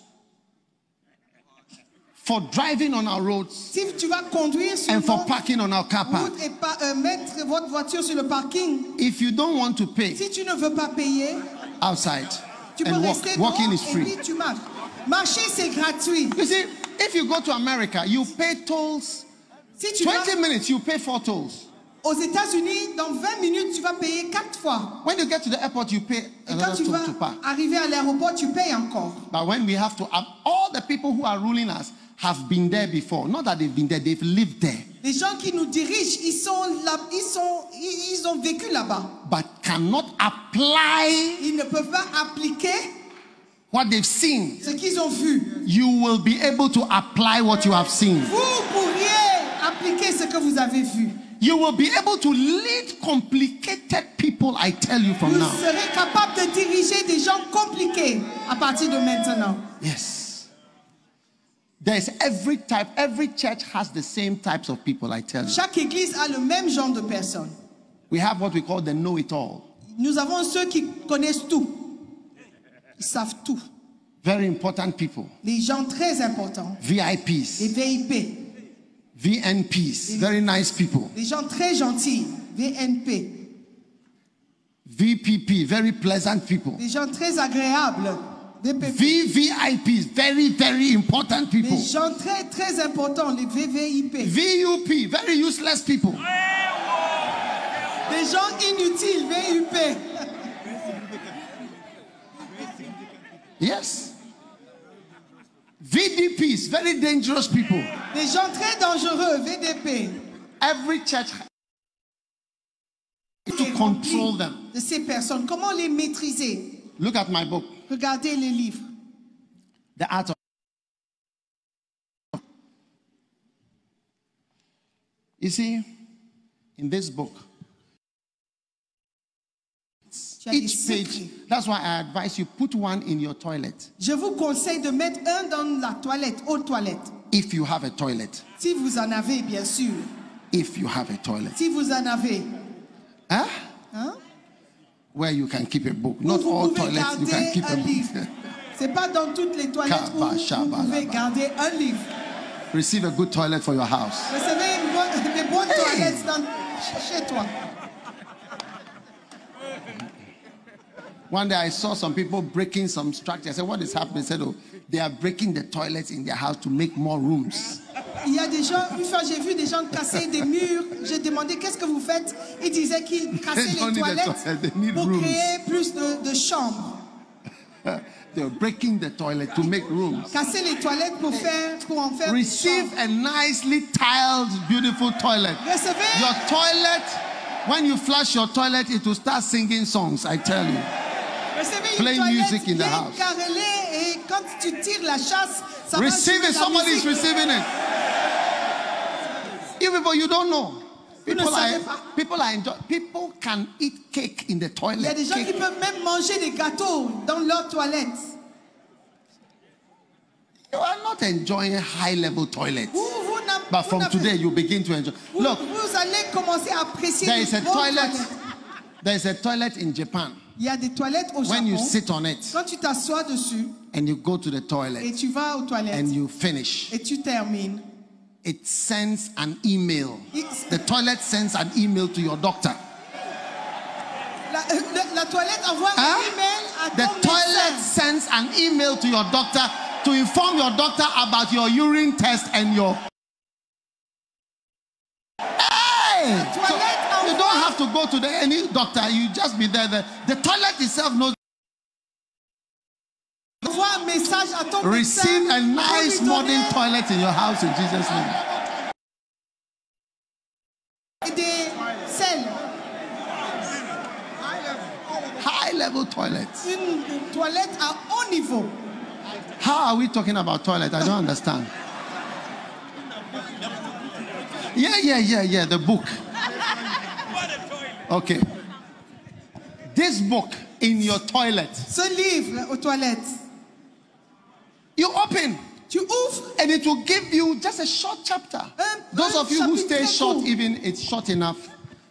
For driving on our roads Si tu vas conduire sur and for parking on our car park. et pas, euh, mettre votre voiture sur le parking, If you don't want to pay si tu ne veux pas payer, outside tu peux and walk, rester walking is free. tu marches. Marcher, c'est gratuit. You see, if you go to America, you pay tolls. Si tu vas 20 minutes, you pay four tolls. aux États-Unis, dans 20 minutes, tu vas payer 4 fois. When you get to the airport, you pay Et quand tu vas arriver à l'aéroport, tu payes encore. But when we have to, have, all the people who are ruling us have been there before. Not that they've been there, they've lived there, Les gens qui nous dirigent, ils sont là, ils sont, ils, ont vécu là-bas. but cannot apply Ils ne peuvent pas appliquer what they've seen. ce qu'ils ont vu. You will be able to apply what you have seen. Vous pourriez appliquer ce que vous avez vu. You will be able to lead complicated people, I tell you from Vous now. serez capable de diriger des gens compliqués à partir de maintenant. Yes. There's every type, every church has the same types of people, I tell you. Chaque église a le même genre de personnes. We have what we call the know it all. Nous avons ceux qui connaissent tout. Ils savent tout. Very important people. Les gens très importants. Les VIPs, VIP. VNPs, very nice people. Les gens très gentils. VNP. VPP, very pleasant people. Les gens très agréables. VPP. VVIPs, very, very important people. Les gens très très importants. Les VVIP. VUP, very useless people. Des gens inutiles. VUP. Yes. VDPs, very dangerous people. Des gens très dangereux. VDP. Every church to control them. De ces personnes. Comment les maîtriser? Look at my book, Regardez les livres. The Art of. You see, in this book, Tu as des each page, that's why I advise you put one in your toilet Je vous conseille de mettre un dans la toilette, aux toilettes. if you have a toilet. Si vous en avez, bien sûr. If you have a toilet. Si vous en avez. Huh? Hein? Where you can keep a book. Où Not all toilets you can keep a book. C'est pas dans toutes les toilettes où vous pouvez garder un livre. Receive a good toilet for your house. Recevez une bonne- des bonnes toilettes dans- chez toi. One day I saw some people breaking some structure. I said, What is happening? They said, Oh, they are breaking the toilets in their house to make more rooms. Il y a des gens, une fois j'ai vu des gens casser des murs. J'ai demandé qu'est-ce que vous faites. Ils disaient qu'ils cassaient les toilettes toilet, pour créer plus de, de chambres. they were breaking the toilet to make rooms. Casser les toilettes pour faire, pour en faire Receive a nicely tiled, beautiful toilet. Recevez Your toilet, when you flush your toilet, it will start singing songs, I tell you. Recevez Play music in the house. carrelée et quand tu tires la chasse, ça Receive jouer it. Somebody is receiving it. You people, you don't know. People are, people are enjoy, People can eat cake in the Il y a toilet. des gens qui Cake. peuvent même manger des gâteaux dans leur toilette. You are not enjoying high level toilets. Vous, vous But from today, you begin to enjoy. vous, Look, vous allez commencer à apprécier there is a toilet. toilettes. There is a toilet in Japan. Il y a des toilettes au When you sit on it Quand tu t'assois dessus and you go to the et toilet tu vas aux toilettes and you finish, et tu termines, it sends an email. It's- The toilet sends an email to your doctor. la, euh, le- la toilette envoie Huh? un email à The ton toilet médecin. sends an email to your doctor to inform your doctor about your urine test and your. Hey! So toilet you don't have to go to the, any doctor. You just be there. The, the toilet itself knows. Envoie un message à ton Receive a nice modern toilet in your house in Jesus' name. High level toilets. toilet. À haut niveau. How are we talking about toilet? I don't understand. Yeah, yeah, yeah, yeah, the book. Okay. This book in your toilet, Ce livre aux toilettes, you open tu ouvres and it will give you just a short chapter. Un- Those un of you who stay short, court. even it's short enough.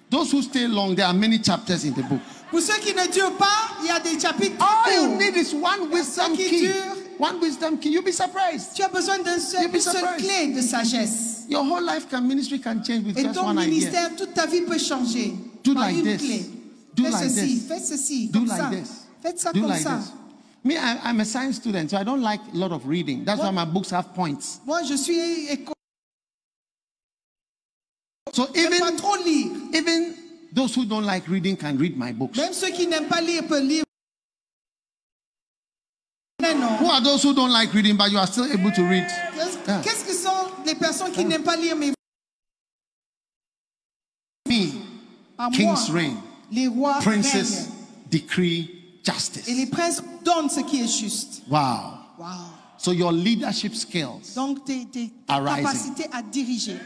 Those who stay long, there are many chapters in the book. Pour ceux qui ne durent pas, il y a des chapitres All you need is one wisdom key. dure. One wisdom key. You'll be surprised. Tu as besoin d'un seul, You'll be une seule clé de sagesse. Your whole life can ministry can change with Et just ton one idea. ministère, toute ta vie peut changer. Do par like une this. clé. Do fais like ceci, this. fais ceci, Do comme like ça. this. Faites ça Do comme like ça. this. Me, I, I'm a science student, so I don't like a lot of reading. That's why my books have points. Moi, je suis éco. So even trop lire. even those who don't like reading can read my books. Même ceux qui n'aiment pas lire peuvent lire. Who are those who don't like reading but you are still able to read? Qu'est-ce Ah. qu'est-ce que sont les personnes qui n'aiment pas lire mais Me, moi, kings reign, les rois princes règnent decree et justice. les princes donnent ce qui est juste. Wow. Wow. So your leadership skills. Donc, tes, tes ta Are rising. capacité à diriger.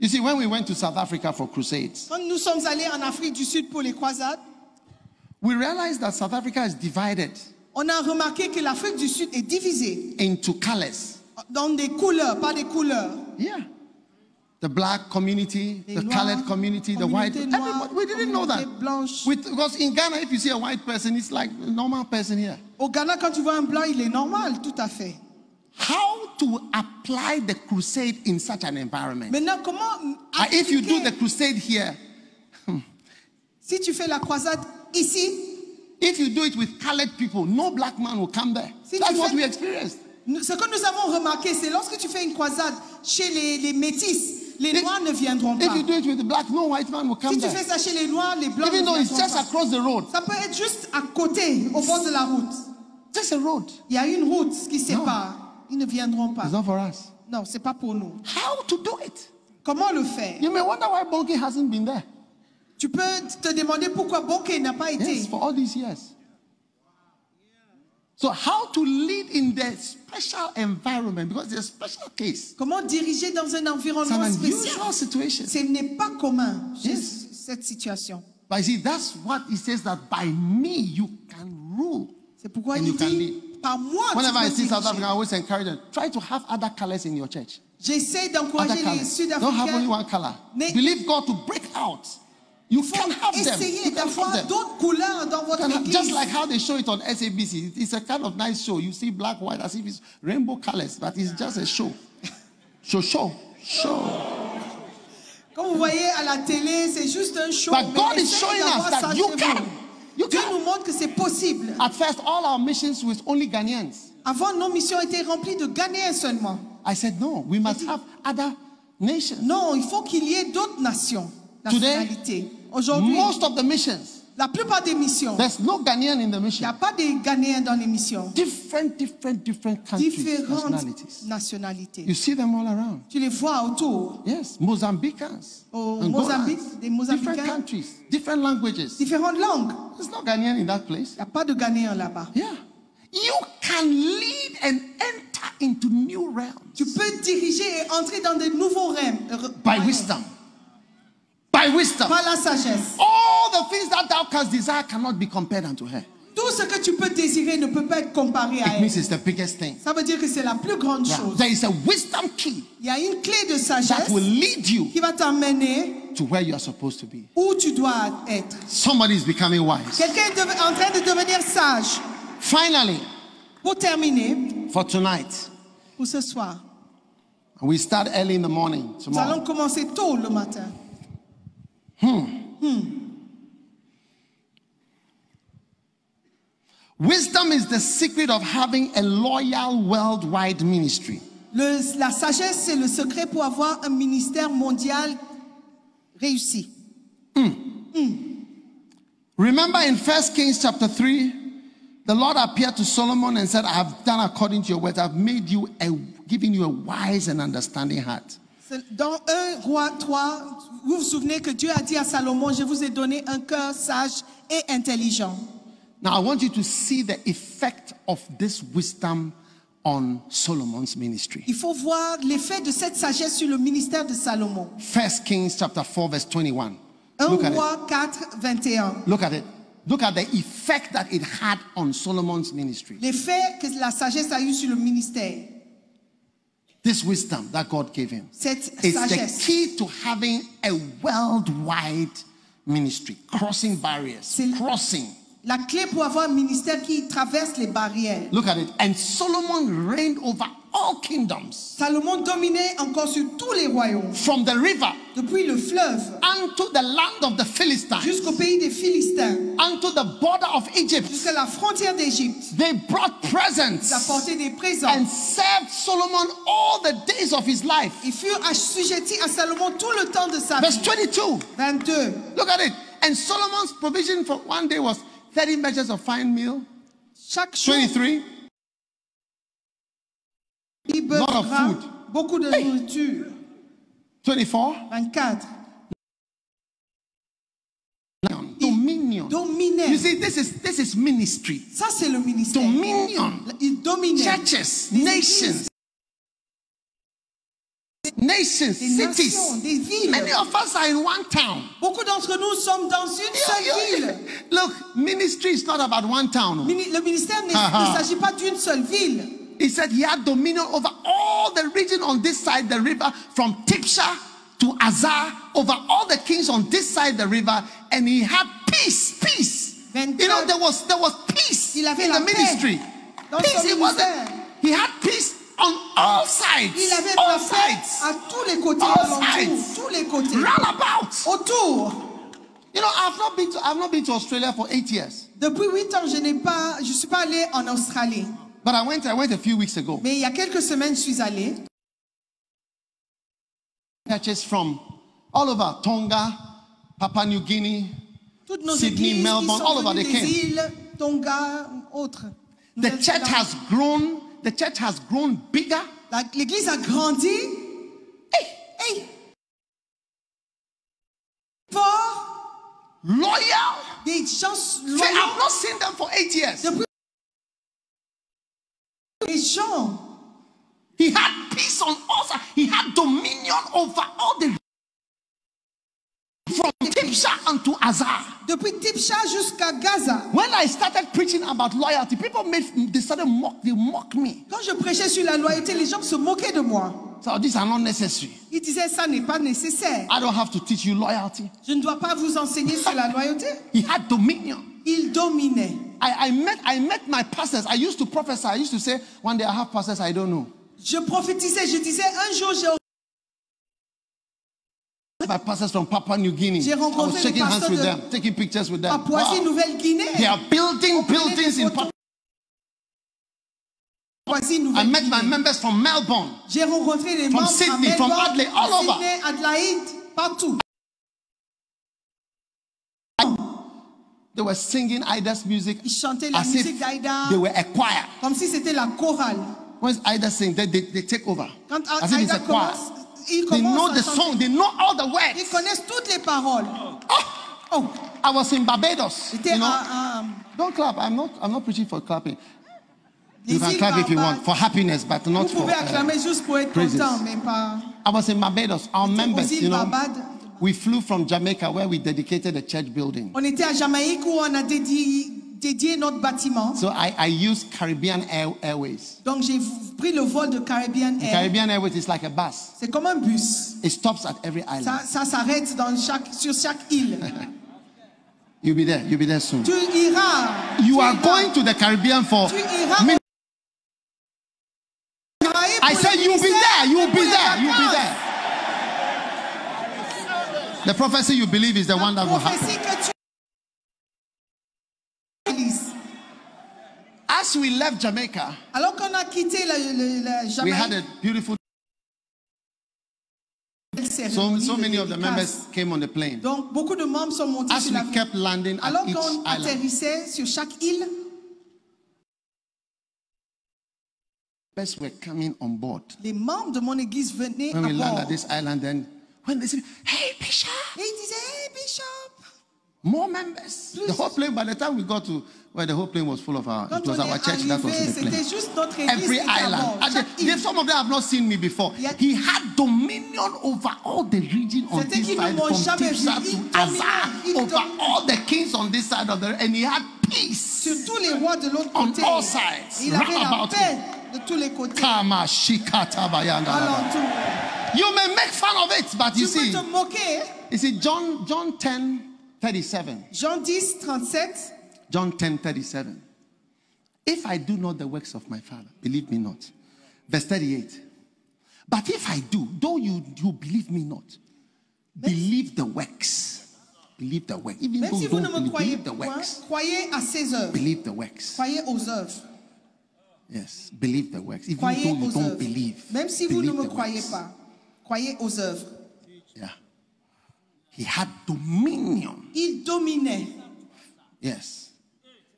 You see, when we went to South Africa for crusades, Quand nous sommes allés en Afrique du Sud pour les croisades, we realized that South Africa is divided on a remarqué que l'Afrique du Sud est divisée into colors. dans des couleurs, pas des couleurs. Yeah. The black community, Les the noirs, colored community, the white. communauté noire, Everybody, we didn't know that. communauté blanche. With, because in Ghana, if you see a white person, it's like a normal person here. Au Ghana, quand tu vois un blanc, il est normal, tout à fait. How to apply the crusade in such an environment? Maintenant, comment Uh, if you do appliquer- the crusade here, si tu fais la croisade ici, if you do it with colored people, no black man will come there. Si That's what fais- we experienced. ce que nous avons remarqué, c'est lorsque tu fais une croisade chez les, les métis, les If- noirs ne viendront pas. If you do it with the black, no white man will come Si tu fais ça chez les noirs, les blancs Even ne though it's just pas. across the road, Ça peut être juste à côté, au bord de la route. just a road. Il y a une route qui sépare. Ils ne viendront pas. It's not for us. Non, c'est pas pour nous. How to do it? Comment le faire? You may wonder why Bonke hasn't been there. Tu peux te demander pourquoi Bonke n'a pas été. Yes, for all these years. So, how to lead in the special environment because it's a special case. Comment diriger dans un an environnement spécial situation. Ce n'est pas commun Yes. cette situation. But you see, that's what he says that by me you can rule. C'est pourquoi And il you can dit lead. par moi Whenever I see South. Africa, I always encourage them try to have other colors in your church. J'essaie d'encourager les colors. Don't have only Sud-Africains one color. Believe God to break out. You can have them. You can have d'autres couleurs dans votre église. Just like how they show it on SABC. It's a kind of nice show. You see black, white, as if it's rainbow colors, but it's just a show. Show, show, show. Quand vous voyez à la télé, c'est juste un show. But mais God is showing us that you can. You Dieu can. nous montre que c'est possible. At first, all our missions with only Ghanaians. Avant, nos missions étaient remplies de Ghanéens seulement. I said, no, we must have other nations. Non, il faut qu'il y ait d'autres nations, Today, nationalités. Aujourd'hui, Most of the missions, la plupart des missions, there's no Ghanaian in the il n'y mission. a pas de Ghanéens dans les missions. Different, different, different countries, Différentes nationalities. nationalités. You see them all around. Tu les vois autour. Yes, Mozambicans. Angolans, Mozambique, des different Mozambicains. countries, different languages. Différentes langues. There's no Ghanaian in that place. Il n'y a pas de Ghanéens là-bas. Yeah. You can lead and enter into new realms Tu peux diriger et entrer dans de nouveaux euh, by wisdom. By wisdom. Par la sagesse. All the things that thou canst desire cannot be compared unto her. Tout ce que tu peux désirer ne peut pas être comparé à It elle. means it's the biggest thing. Ça veut dire que c'est la plus grande Yeah. chose. There is a wisdom key Il y a une clé de that sagesse will lead you qui va t'emmener to where you are supposed to be. où tu dois être. Somebody is becoming wise. Quelqu'un est en train de devenir sage. Finally, Pour terminer, for tonight, pour ce soir, we start early in the morning nous allons commencer tôt le matin. Hmm. Wisdom is the secret of having a loyal worldwide ministry. Le- la sagesse, c'est le secret pour avoir un ministère mondial réussi. Hmm. Hmm. Remember in 1 Kings chapter 3, the Lord appeared to Solomon and said, I have done according to your words. I've made you a given you a wise and understanding heart. Dans 1 roi 3, vous vous souvenez que Dieu a dit à Salomon, je vous ai donné un cœur sage et intelligent. Now I want you to see the effect of this wisdom on Solomon's ministry. Il faut voir l'effet de cette sagesse sur le ministère de Salomon. First Kings chapter 4, verse 21. 1 Look at it. roi 4, 21. Look at it. Look at the effect that it had on Solomon's ministry. L'effet que la sagesse a eu sur le ministère. This wisdom that God gave him. Cette It's sagesse. the key to having a worldwide ministry, crossing barriers, crossing. La clé pour avoir un ministère qui traverse les barrières. Look at it. And Solomon reigned over all kingdoms Salomon dominait encore sur tous les royaumes, from the river depuis le fleuve unto the land of the Philistines, jusqu'au pays des Philistins, unto the border of Egypt. jusqu'à la frontière d'Égypte. They brought presents Il a porté des and présents. served Solomon all the days of his life. Ils furent assujettis à Salomon tout le temps de sa Verse vie. 22. 22. Look at it. And Solomon's provision for one day was 30 measures of fine meal. Chaque jour, 23. Il beurre lot of food. beaucoup de Hey. nourriture. 24. 24. Dominion. You Dominait. see, this is this is ministry. Ça, c'est le ministère. Dominion. Il dominait. Churches, Les nations, nations, des nations, cities. des villes. Many of us are in one town. Beaucoup d'entre nous sommes dans une You- seule you- ville. Look, ministry is not about one town. Le ministère ne s'agit pas d'une seule ville. He said he had dominion over all the region on this side the river, from Tiphsah to Azzah, over all the kings on this side the river, and he had peace, peace. You know, there was there was peace in the ministry. Peace, it wasn't. He had peace on all sides. Il avait all sides. à tous les côtés, All sides. tous les côtés, Round about. autour. You know, I've not been to I've not been to Australia for eight years. Depuis huit ans, je n'ai pas, je suis pas allée en Australie, But I went I went a few weeks ago. mais il y a quelques semaines, je suis allée. Churches from all over Tonga, Papua New Guinea. Toutes nos Sydney, Melbourne, all over, they came. îles, Tonga, autres. The church has grown. The church has grown bigger. L'église a grandi. Hey, Hey! Fort, loyal. des gens loyaux. I've not seen them for eight years. Depuis gens. He had peace on all sides. He had dominion over all the from Tipsha unto Azar. Depuis Tipsha jusqu'à Gaza. When I started preaching about loyalty, people made they started mock they mock me. Quand je prêchais sur la loyauté, les gens se moquaient de moi. So these are not necessary. Ils disaient ça n'est pas nécessaire. I don't have to teach you loyalty. Je ne dois pas vous enseigner sur la loyauté. He had dominion. Il dominait. I, I met I met my pastors. I used to prophesy. I used to say, one day I have pastors I don't know. Je prophétisais, je disais un jour j'ai My pastors from Papua New Guinea. I was shaking hands with them, taking pictures with them. Papouasie Wow. Nouvelle-Guinée. They are building buildings in. Papua. I met my members from Melbourne. From Sydney, from Adelaide, all over. Sydney, Adelaide, partout. They were singing Ida's music Ils chantaient la as musique if they were a choir. comme si c'était la chorale. When Ida sings, they, they, they take over. Quand As if it's Aïda a choir. commence, ils They know commencent à the chanter. song, they know all the Ils words. connaissent toutes les paroles. Oh, Oh, I was in Barbados. You know? à, à- Don't clap. I'm not I'm not preaching for clapping. les You can îles clap if you want for happiness, but not Vous for. pouvez uh, acclamer juste pour être praises. content, mais pas. I was in Barbados. Our aux members, îles you know, Barbades. We flew from Jamaica where we dedicated a church building. On était à Jamaïque où on a dédié, dédié notre bâtiment. So I, I used Caribbean Air, Airways. Donc j'ai pris le vol de Caribbean Air. Caribbean Airways is like a bus. C'est comme un bus. It stops at every island. Ça, ça s'arrête dans chaque, sur chaque île. You'll be there. You'll be there soon. tu iras. You tu are iras. going to the Caribbean for. Tu iras. The prophecy you believe is the one that will happen. Prophétie que tu réalises. As we left Jamaica, Alors qu'on a quitté le- la we had Jamaïque, a beautiful. So, so many of the members came on the plane. Donc beaucoup de membres sont montés As sur we kept landing at Alors each qu'on island, atterrissait sur chaque île, members were coming on board. les membres de mon église venaient When we à land bord. at this island, then when they say, "Hey Bishop, ils hey Bishop, More members. The whole plane, by the time we got to where the whole plane was full of our, Quand it was our church that was arrivé, in the plane. Every qui était à island. And they- some of them have not seen me before. Il y a- He had dominion over all the region on this side, from Tiphsah to Azzah, over all the kings on this side of the, and he had peace. Sur tous les rois de l'autre On all sides, Il avait round la about paix de tous les côtés. Kama shikata bayanga. You may make fun of it, but you Tu peux see, te moquer. you see, John John 10, 37. Jean 10, 37. John 10 37. If I do not the works of my Father, believe me not. Verse 38. But if I do, though you, you believe me not, believe the works. Believe the works. Even Même though si you vous ne don't me believe, croyez believe the works. croyez à ses œuvres. Believe the works. Croyez aux œuvres. Yes, believe the works. Even Croyez though you don't œuvres. believe. Même si vous ne believe me the croyez works. pas, croyez aux œuvres. Yeah. He had dominion. Il dominait. Yes.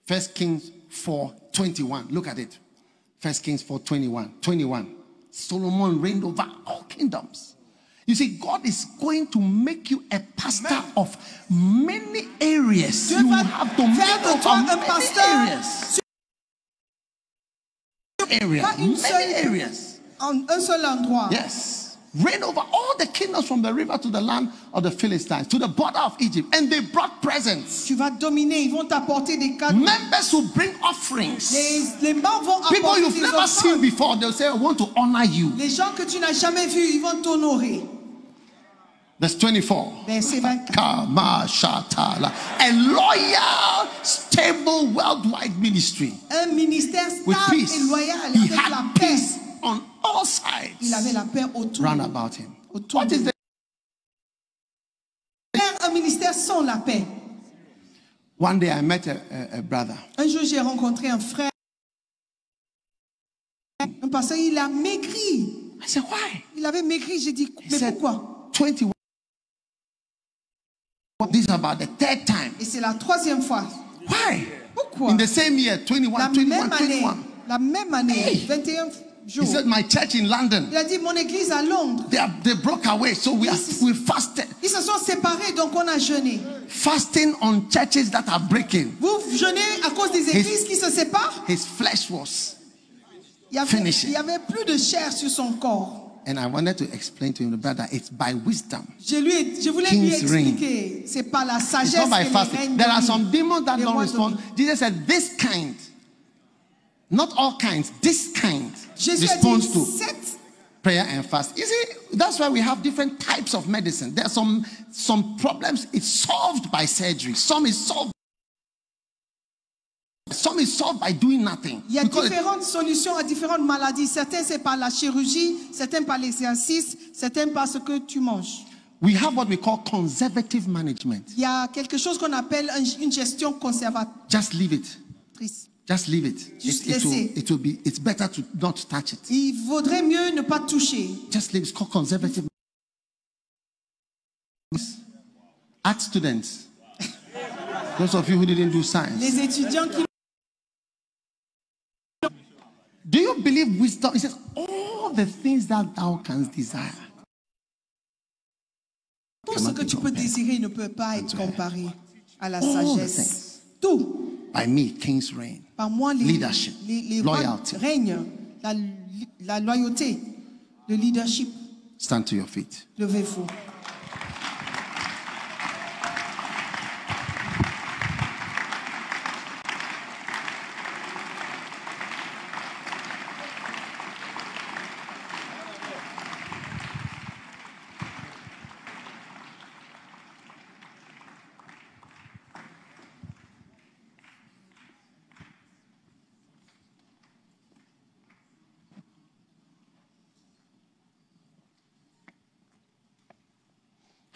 First Kings 4 21. Look at it. First Kings 4 21. 21. Solomon reigned over all kingdoms. You see, God is going to make you a pastor of many areas. Dieu You va have dominion over many pasteur areas. Areas. Many areas. en un seul endroit. Yes. Reign over all the kingdoms from the river to the land of the Philistines, to the border of Egypt. And they brought presents. Tu vas dominer. Ils vont t'apporter des cadeaux. Members who bring offerings. Les, les membres vont People you've never seen before, they'll say, I want to honor you. Les gens que tu n'as jamais vus, ils vont t'honorer. Verse 24. Verset 24. Kama Shatala. A loyal, stable, worldwide ministry Un ministère with stable peace. et loyal He avec la had paix. peace on all Il avait sides la paix autour. round about him. Autour What is the un ministère sans la paix. one day I met a, a, a brother. Un jour, j'ai rencontré un frère. Un pasteur, il a maigri. I said, Why? Il avait maigri. J'ai dit, He mais said, pourquoi? 21. This is about the third time. Et c'est la troisième fois. Why? Pourquoi? In the same year, 21, La 21, même année, 21. la même année, Hey. 21 He jours. said, My church in London. Il a dit, mon église à Londres. They, are, they broke away, so we, are, we fasted. Ils se sont séparés, donc on a jeûné. Fasting on churches that are breaking. Vous jeûnez à cause des églises qui se séparent? His flesh was. Il y avait, Finish it. il y avait plus de chair sur son corps. And I wanted to explain to him, the brother, it's by wisdom. Je, lui je voulais lui expliquer. C'est pas la It's sagesse not by fasting. There are some demons that don't respond. Jesus said, This kind, not all kinds, this kind Jésus responds to prayer and fast. You see, that's why we have different types of medicine. There are some some problems it's solved by surgery. Some is solved. Some is solved by doing nothing. Il y a différentes solutions à différentes maladies. Certains, c'est par la chirurgie, certains par l'exercice, certains par ce que tu manges. we have what we call conservative management. Il y a quelque chose qu'on appelle un- une gestion conservatrice. Just leave it. Just leave it. Juste It, it will, it will be. It's better to not touch it. Il vaudrait mieux ne pas toucher. Just leave. It's called conservative. Art students. Those of you who didn't do science. Les étudiants qui Do you believe wisdom? It says all the things that thou canst desire. tout ce que tu peux désirer ne peut pas être comparé à la sagesse. Tout. By me, kings reign. Par moi, les, Leadership, les, les loyalty. règnent. La, la loyauté, le leadership. Stand to your feet. Levez-vous.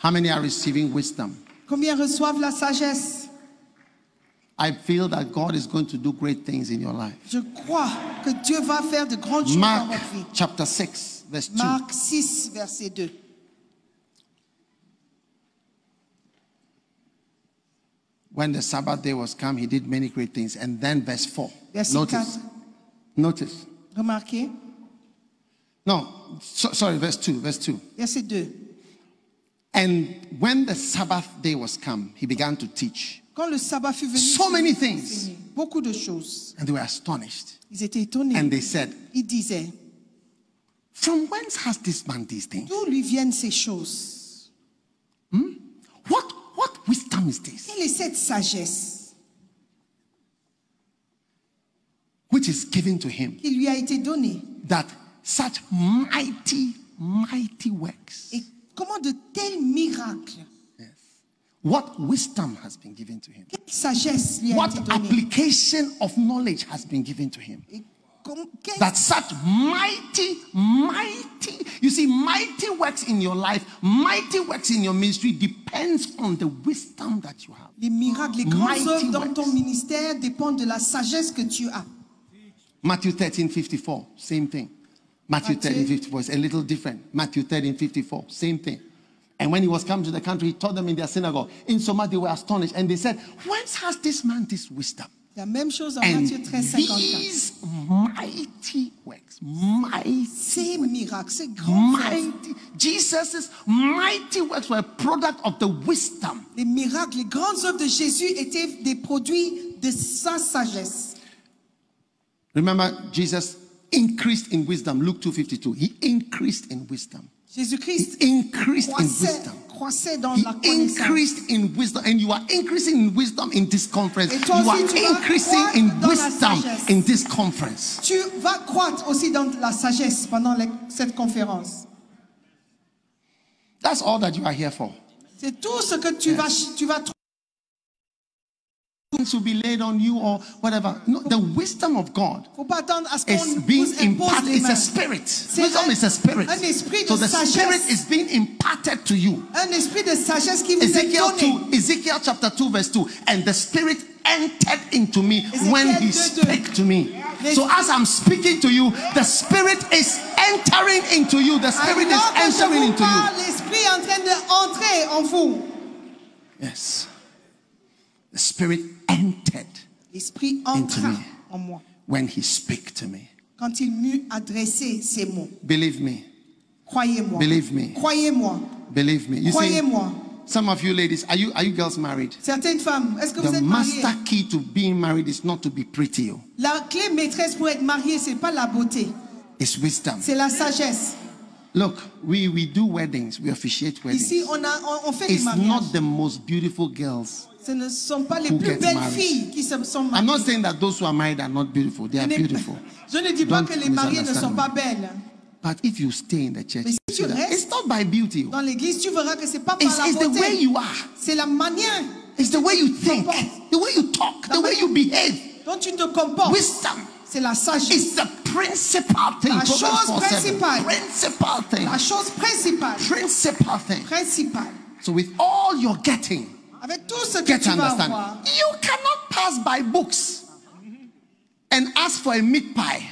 How many are receiving wisdom? Combien reçoivent la sagesse I feel that God is going to do great things in your life. Je crois que Dieu va faire de grandes choses dans votre vie. chapter 6, verse 2. Marc 6, verset 2. When the Sabbath day was come, he did many great things. And then verse 4. Verset Notice. 4. Notice. Remarquez. No, so, sorry, verse 2. Verse 2. Verset 2. And when the Sabbath day was come, he began to teach. Quand le sabbat fut venu, So many things. beaucoup de choses. And they were astonished. Ils étaient étonnés. And they said, Ils disaient, From whence has this man these things? d'où lui viennent ces choses hmm? What, what wisdom is this? Quelle est cette sagesse Which is given to him qui lui a été donnée that such mighty, mighty works. Et comment de tels miracles What wisdom has been given to him? Quelle sagesse lui a What été donnée application of knowledge has been given to him? Et com- quelle- That such mighty, mighty, you see, mighty works in your life, mighty works in your ministry depends on the wisdom that you have. Les miracles, les grandes œuvres dans ton ministère dépendent de la sagesse que tu as. Matthew 13, 54, same thing. Matthew Matthew- 13, 54 is a little different. Matthew 13, 54, same thing. And when he was come to the country, he taught them in their synagogue. In so much they were astonished. And they said, Whence has this man this wisdom? La même chose en And Matthieu 13, 54. these mighty works, mighty, Ces miracles, ces grands mighty, Jesus' mighty works were a product of the wisdom. les miracles, les grandes œuvres de Jésus étaient des produits de sa sagesse. Remember, Jesus increased in wisdom. Luke 2.52. He increased in wisdom. Jésus-Christ He increased in wisdom. croissait dans He la connaissance. increased in wisdom, and you are increasing in wisdom in this conference. You are aussi, tu vas increasing in wisdom in this conference. Tu vas croître aussi dans la sagesse pendant les- cette conférence. That's all that you are here for. C'est tout ce que tu vas, tu vas will be laid on you or whatever. No, the wisdom of God faut pas attendre à ce is being imparted. It's a spirit. Wisdom is a spirit. un esprit de So the spirit is being imparted to you. Un esprit de sagesse qui vous est Ezekiel 2, Ezekiel chapter 2, verse 2. And the spirit entered into me when he 2, 2. spake to me. So as I'm speaking to you, the spirit is entering into you. The spirit is Alors que je entering into you. parle, l'esprit est en train d'entrer en vous. Yes. The spirit entered L'esprit Into entra me. en moi when he spake to me. quand il m'eut adressé ces mots. Believe me. Croyez-moi. Believe me. Croyez-moi. Believe me. You see, Croyez-moi. some of you ladies, are you are you girls married? Certaines femmes, est-ce que vous The êtes mariées master key to being married is not to be pretty. oh. La clé maîtresse pour être mariée, c'est pas la beauté, It's wisdom. c'est la sagesse. Look, we, we do weddings, we officiate weddings. Ici, on, a, on, on fait des It's mariages. not the most beautiful girls. Ce ne sont pas les plus belles married? filles qui se sont I'm mariées. not saying that those who are married are not beautiful. They Je are n'ai- beautiful. Je ne dis pas Don't que les mariées ne sont me. pas belles. But if you stay in the church, Mais si tu restes it's not by beauty. Dans l'église, tu verras que c'est pas par It's, la it's the way beauté. you are. C'est la manière It's the way you think, the way you talk, the way you behave. dont tu te comportes. Wisdom C'est la sagesse. is the principal thing. La chose 4:7. principale. Principal thing. La chose principale. Principal thing. So with all you're getting, Avec tout ce que get tu to vas understand. You cannot pass by books and ask for a meat pie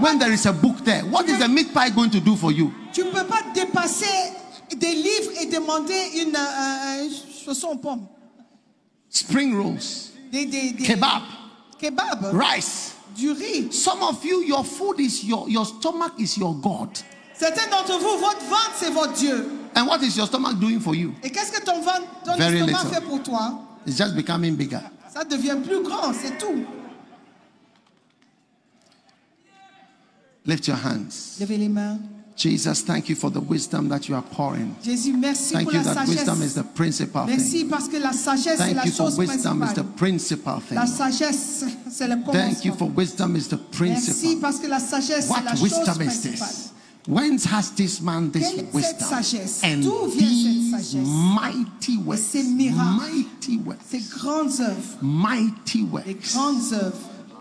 when there is a book there. What is the meat pie going to do for you? tu peux pas dépasser des livres et demander une euh, euh, chausson aux pommes. Spring rolls, Des, des, des kebab, kebabs, rice. du riz. Some of you, your food is your your stomach is your God. Certains d'entre vous, votre ventre, c'est votre Dieu. And what is your stomach doing for you? Et qu'est-ce que ton ventre, ton Very estomac little. fait pour toi? It's just becoming bigger. Ça devient plus grand, c'est tout. Lift your hands. Levez les mains. Jesus, thank you for the wisdom that you are pouring. Jésus, merci Thank pour you la that wisdom is sagesse. the principal thing. Merci parce que la sagesse, c'est la Thank you for chose wisdom is the principale. principal thing. La sagesse, c'est le Thank you commencement. for wisdom is the Merci principal. parce que la sagesse, c'est la What chose wisdom is principale. this? Whence has this man this Quelle wisdom? sagesse? And D'où vient cette these sagesse? mighty works, mighty works, Ces grandes œuvres, mighty works.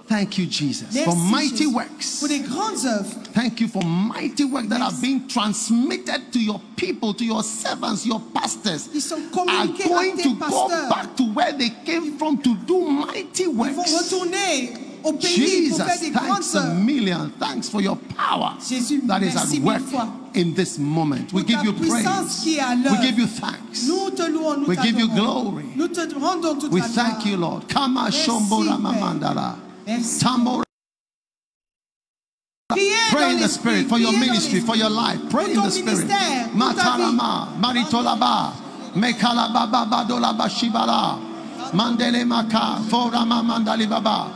Thank you, Jesus, Merci for mighty Jésus. works. Pour des grandes œuvres. Thank you for mighty work that are being transmitted to your people, to your servants, your pastors. Ils sont Are going to go back to where they came from to do mighty works. Ils vont retourner au pays pour Jesus, faire des grandes thanks a million. Thanks for your power Jésus, that is at work in this moment. We give you puissance qui est à praise. We give you thanks. Nous te louons, nous We give you glory. Nous te rendons toute We la thank you. Lord. Kama shombora mamandala. Tambora Pray in the spirit for your ministry, for your life. Pray in the spirit. ministère, pour ta Matalama, Maritolaba, Mekalababa, Badolaba, Shibala, Mandele Maka, Forama Mandali Baba,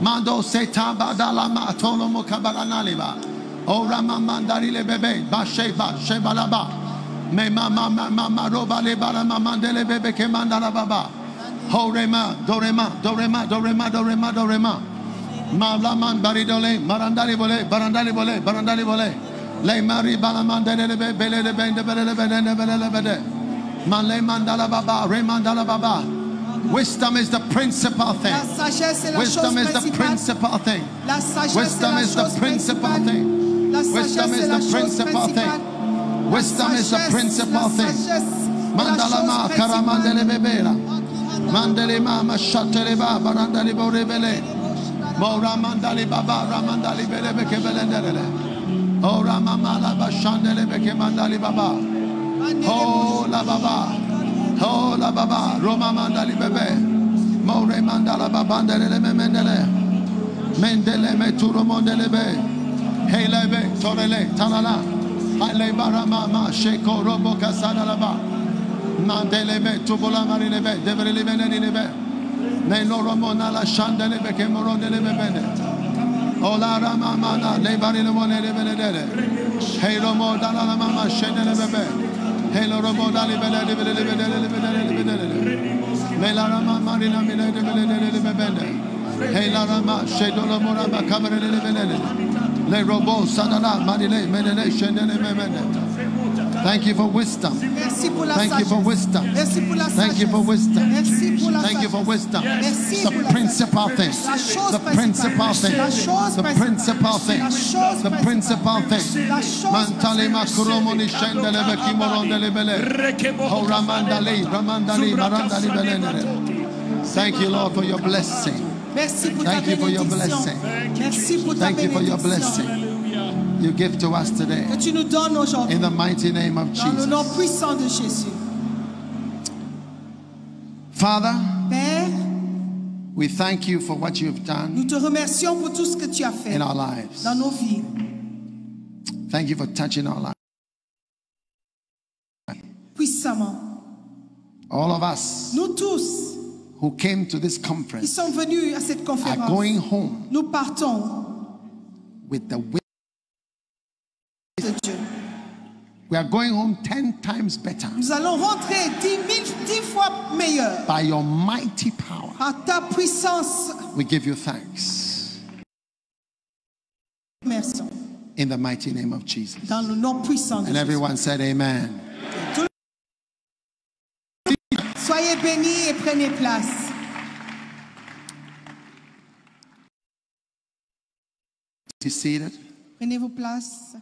Mando Seta Badalama, Tolomo Kabaranaliba, Orama Mandari Bebe, Basheba, Shebalaba, Me Mama Mama Roba Lebarama Mandele Bebe Kemandala Baba, Horema, Dorema, Dorema, Dorema, Dorema, Dorema. Malaman baridole, marandali bole, barandali bole, barandali bole. Le mari balaman de lebe, bele de bende, bele de bele de bele de bele. Male mandala baba, re mandala baba. Wisdom is the principal La thing. sagesse est la chose Wisdom is the principal thing. La Wisdom is the principal thing. Wisdom is the principal thing. Wisdom is the principal thing. la Mandala ma karamandele bebela. Mandele ma mashatele ba barandali bore bele. Mo ramandali baba ramandali bele beke belendele. O ramamala bashandele beke mandali baba. Oh la baba. Oh baba. Roma mandali bebe. Mo re mandala babandele me mendele. Mendele me turo mondele be. Hele be torele talala. Hale barama ma sheko robo kasana laba. Mandele be tubola marine be. Devrele be nene be. Ne loro mona la shandele be ke morondele be bene. Ola rama mana le barine mone le bene dele. Hey romo dala la mama shendele be Me la rama marina robo sadala marile menele shendele me mene. Thank you for wisdom. Merci pour la Thank you for wisdom. Merci pour la Thank you for wisdom. Merci pour la Thank you for wisdom. The principal thing. The principal thing. The principal thing. The principal thing. Mantale makuromo ni shendele bekimorondele bele. Oh ramandali, ramandali, marandali belenere. Thank you, Lord, for your blessing. Merci pour ta Thank you for your blessing. Merci pour ta Thank you for your blessing you give to us today. que tu nous donnes aujourd'hui. In the mighty name of Dans le nom Jesus. puissant de Jésus. Father, Père, we thank you for what you've done nous te remercions pour tout ce que tu as fait in our lives. dans nos vies. Thank you for touching our lives. Puissamment. All of us Nous tous who came to this qui conference venus à cette are going home nous partons with the we are going home 10 times better Nous allons rentrer dix mille, dix fois meilleurs. by your mighty power. Par ta puissance, We give you thanks merci. in the mighty name of Jesus. Dans le nom puissant de And Jésus. everyone said amen. Soyez bénis et prenez place. Be seated. Prenez vos places.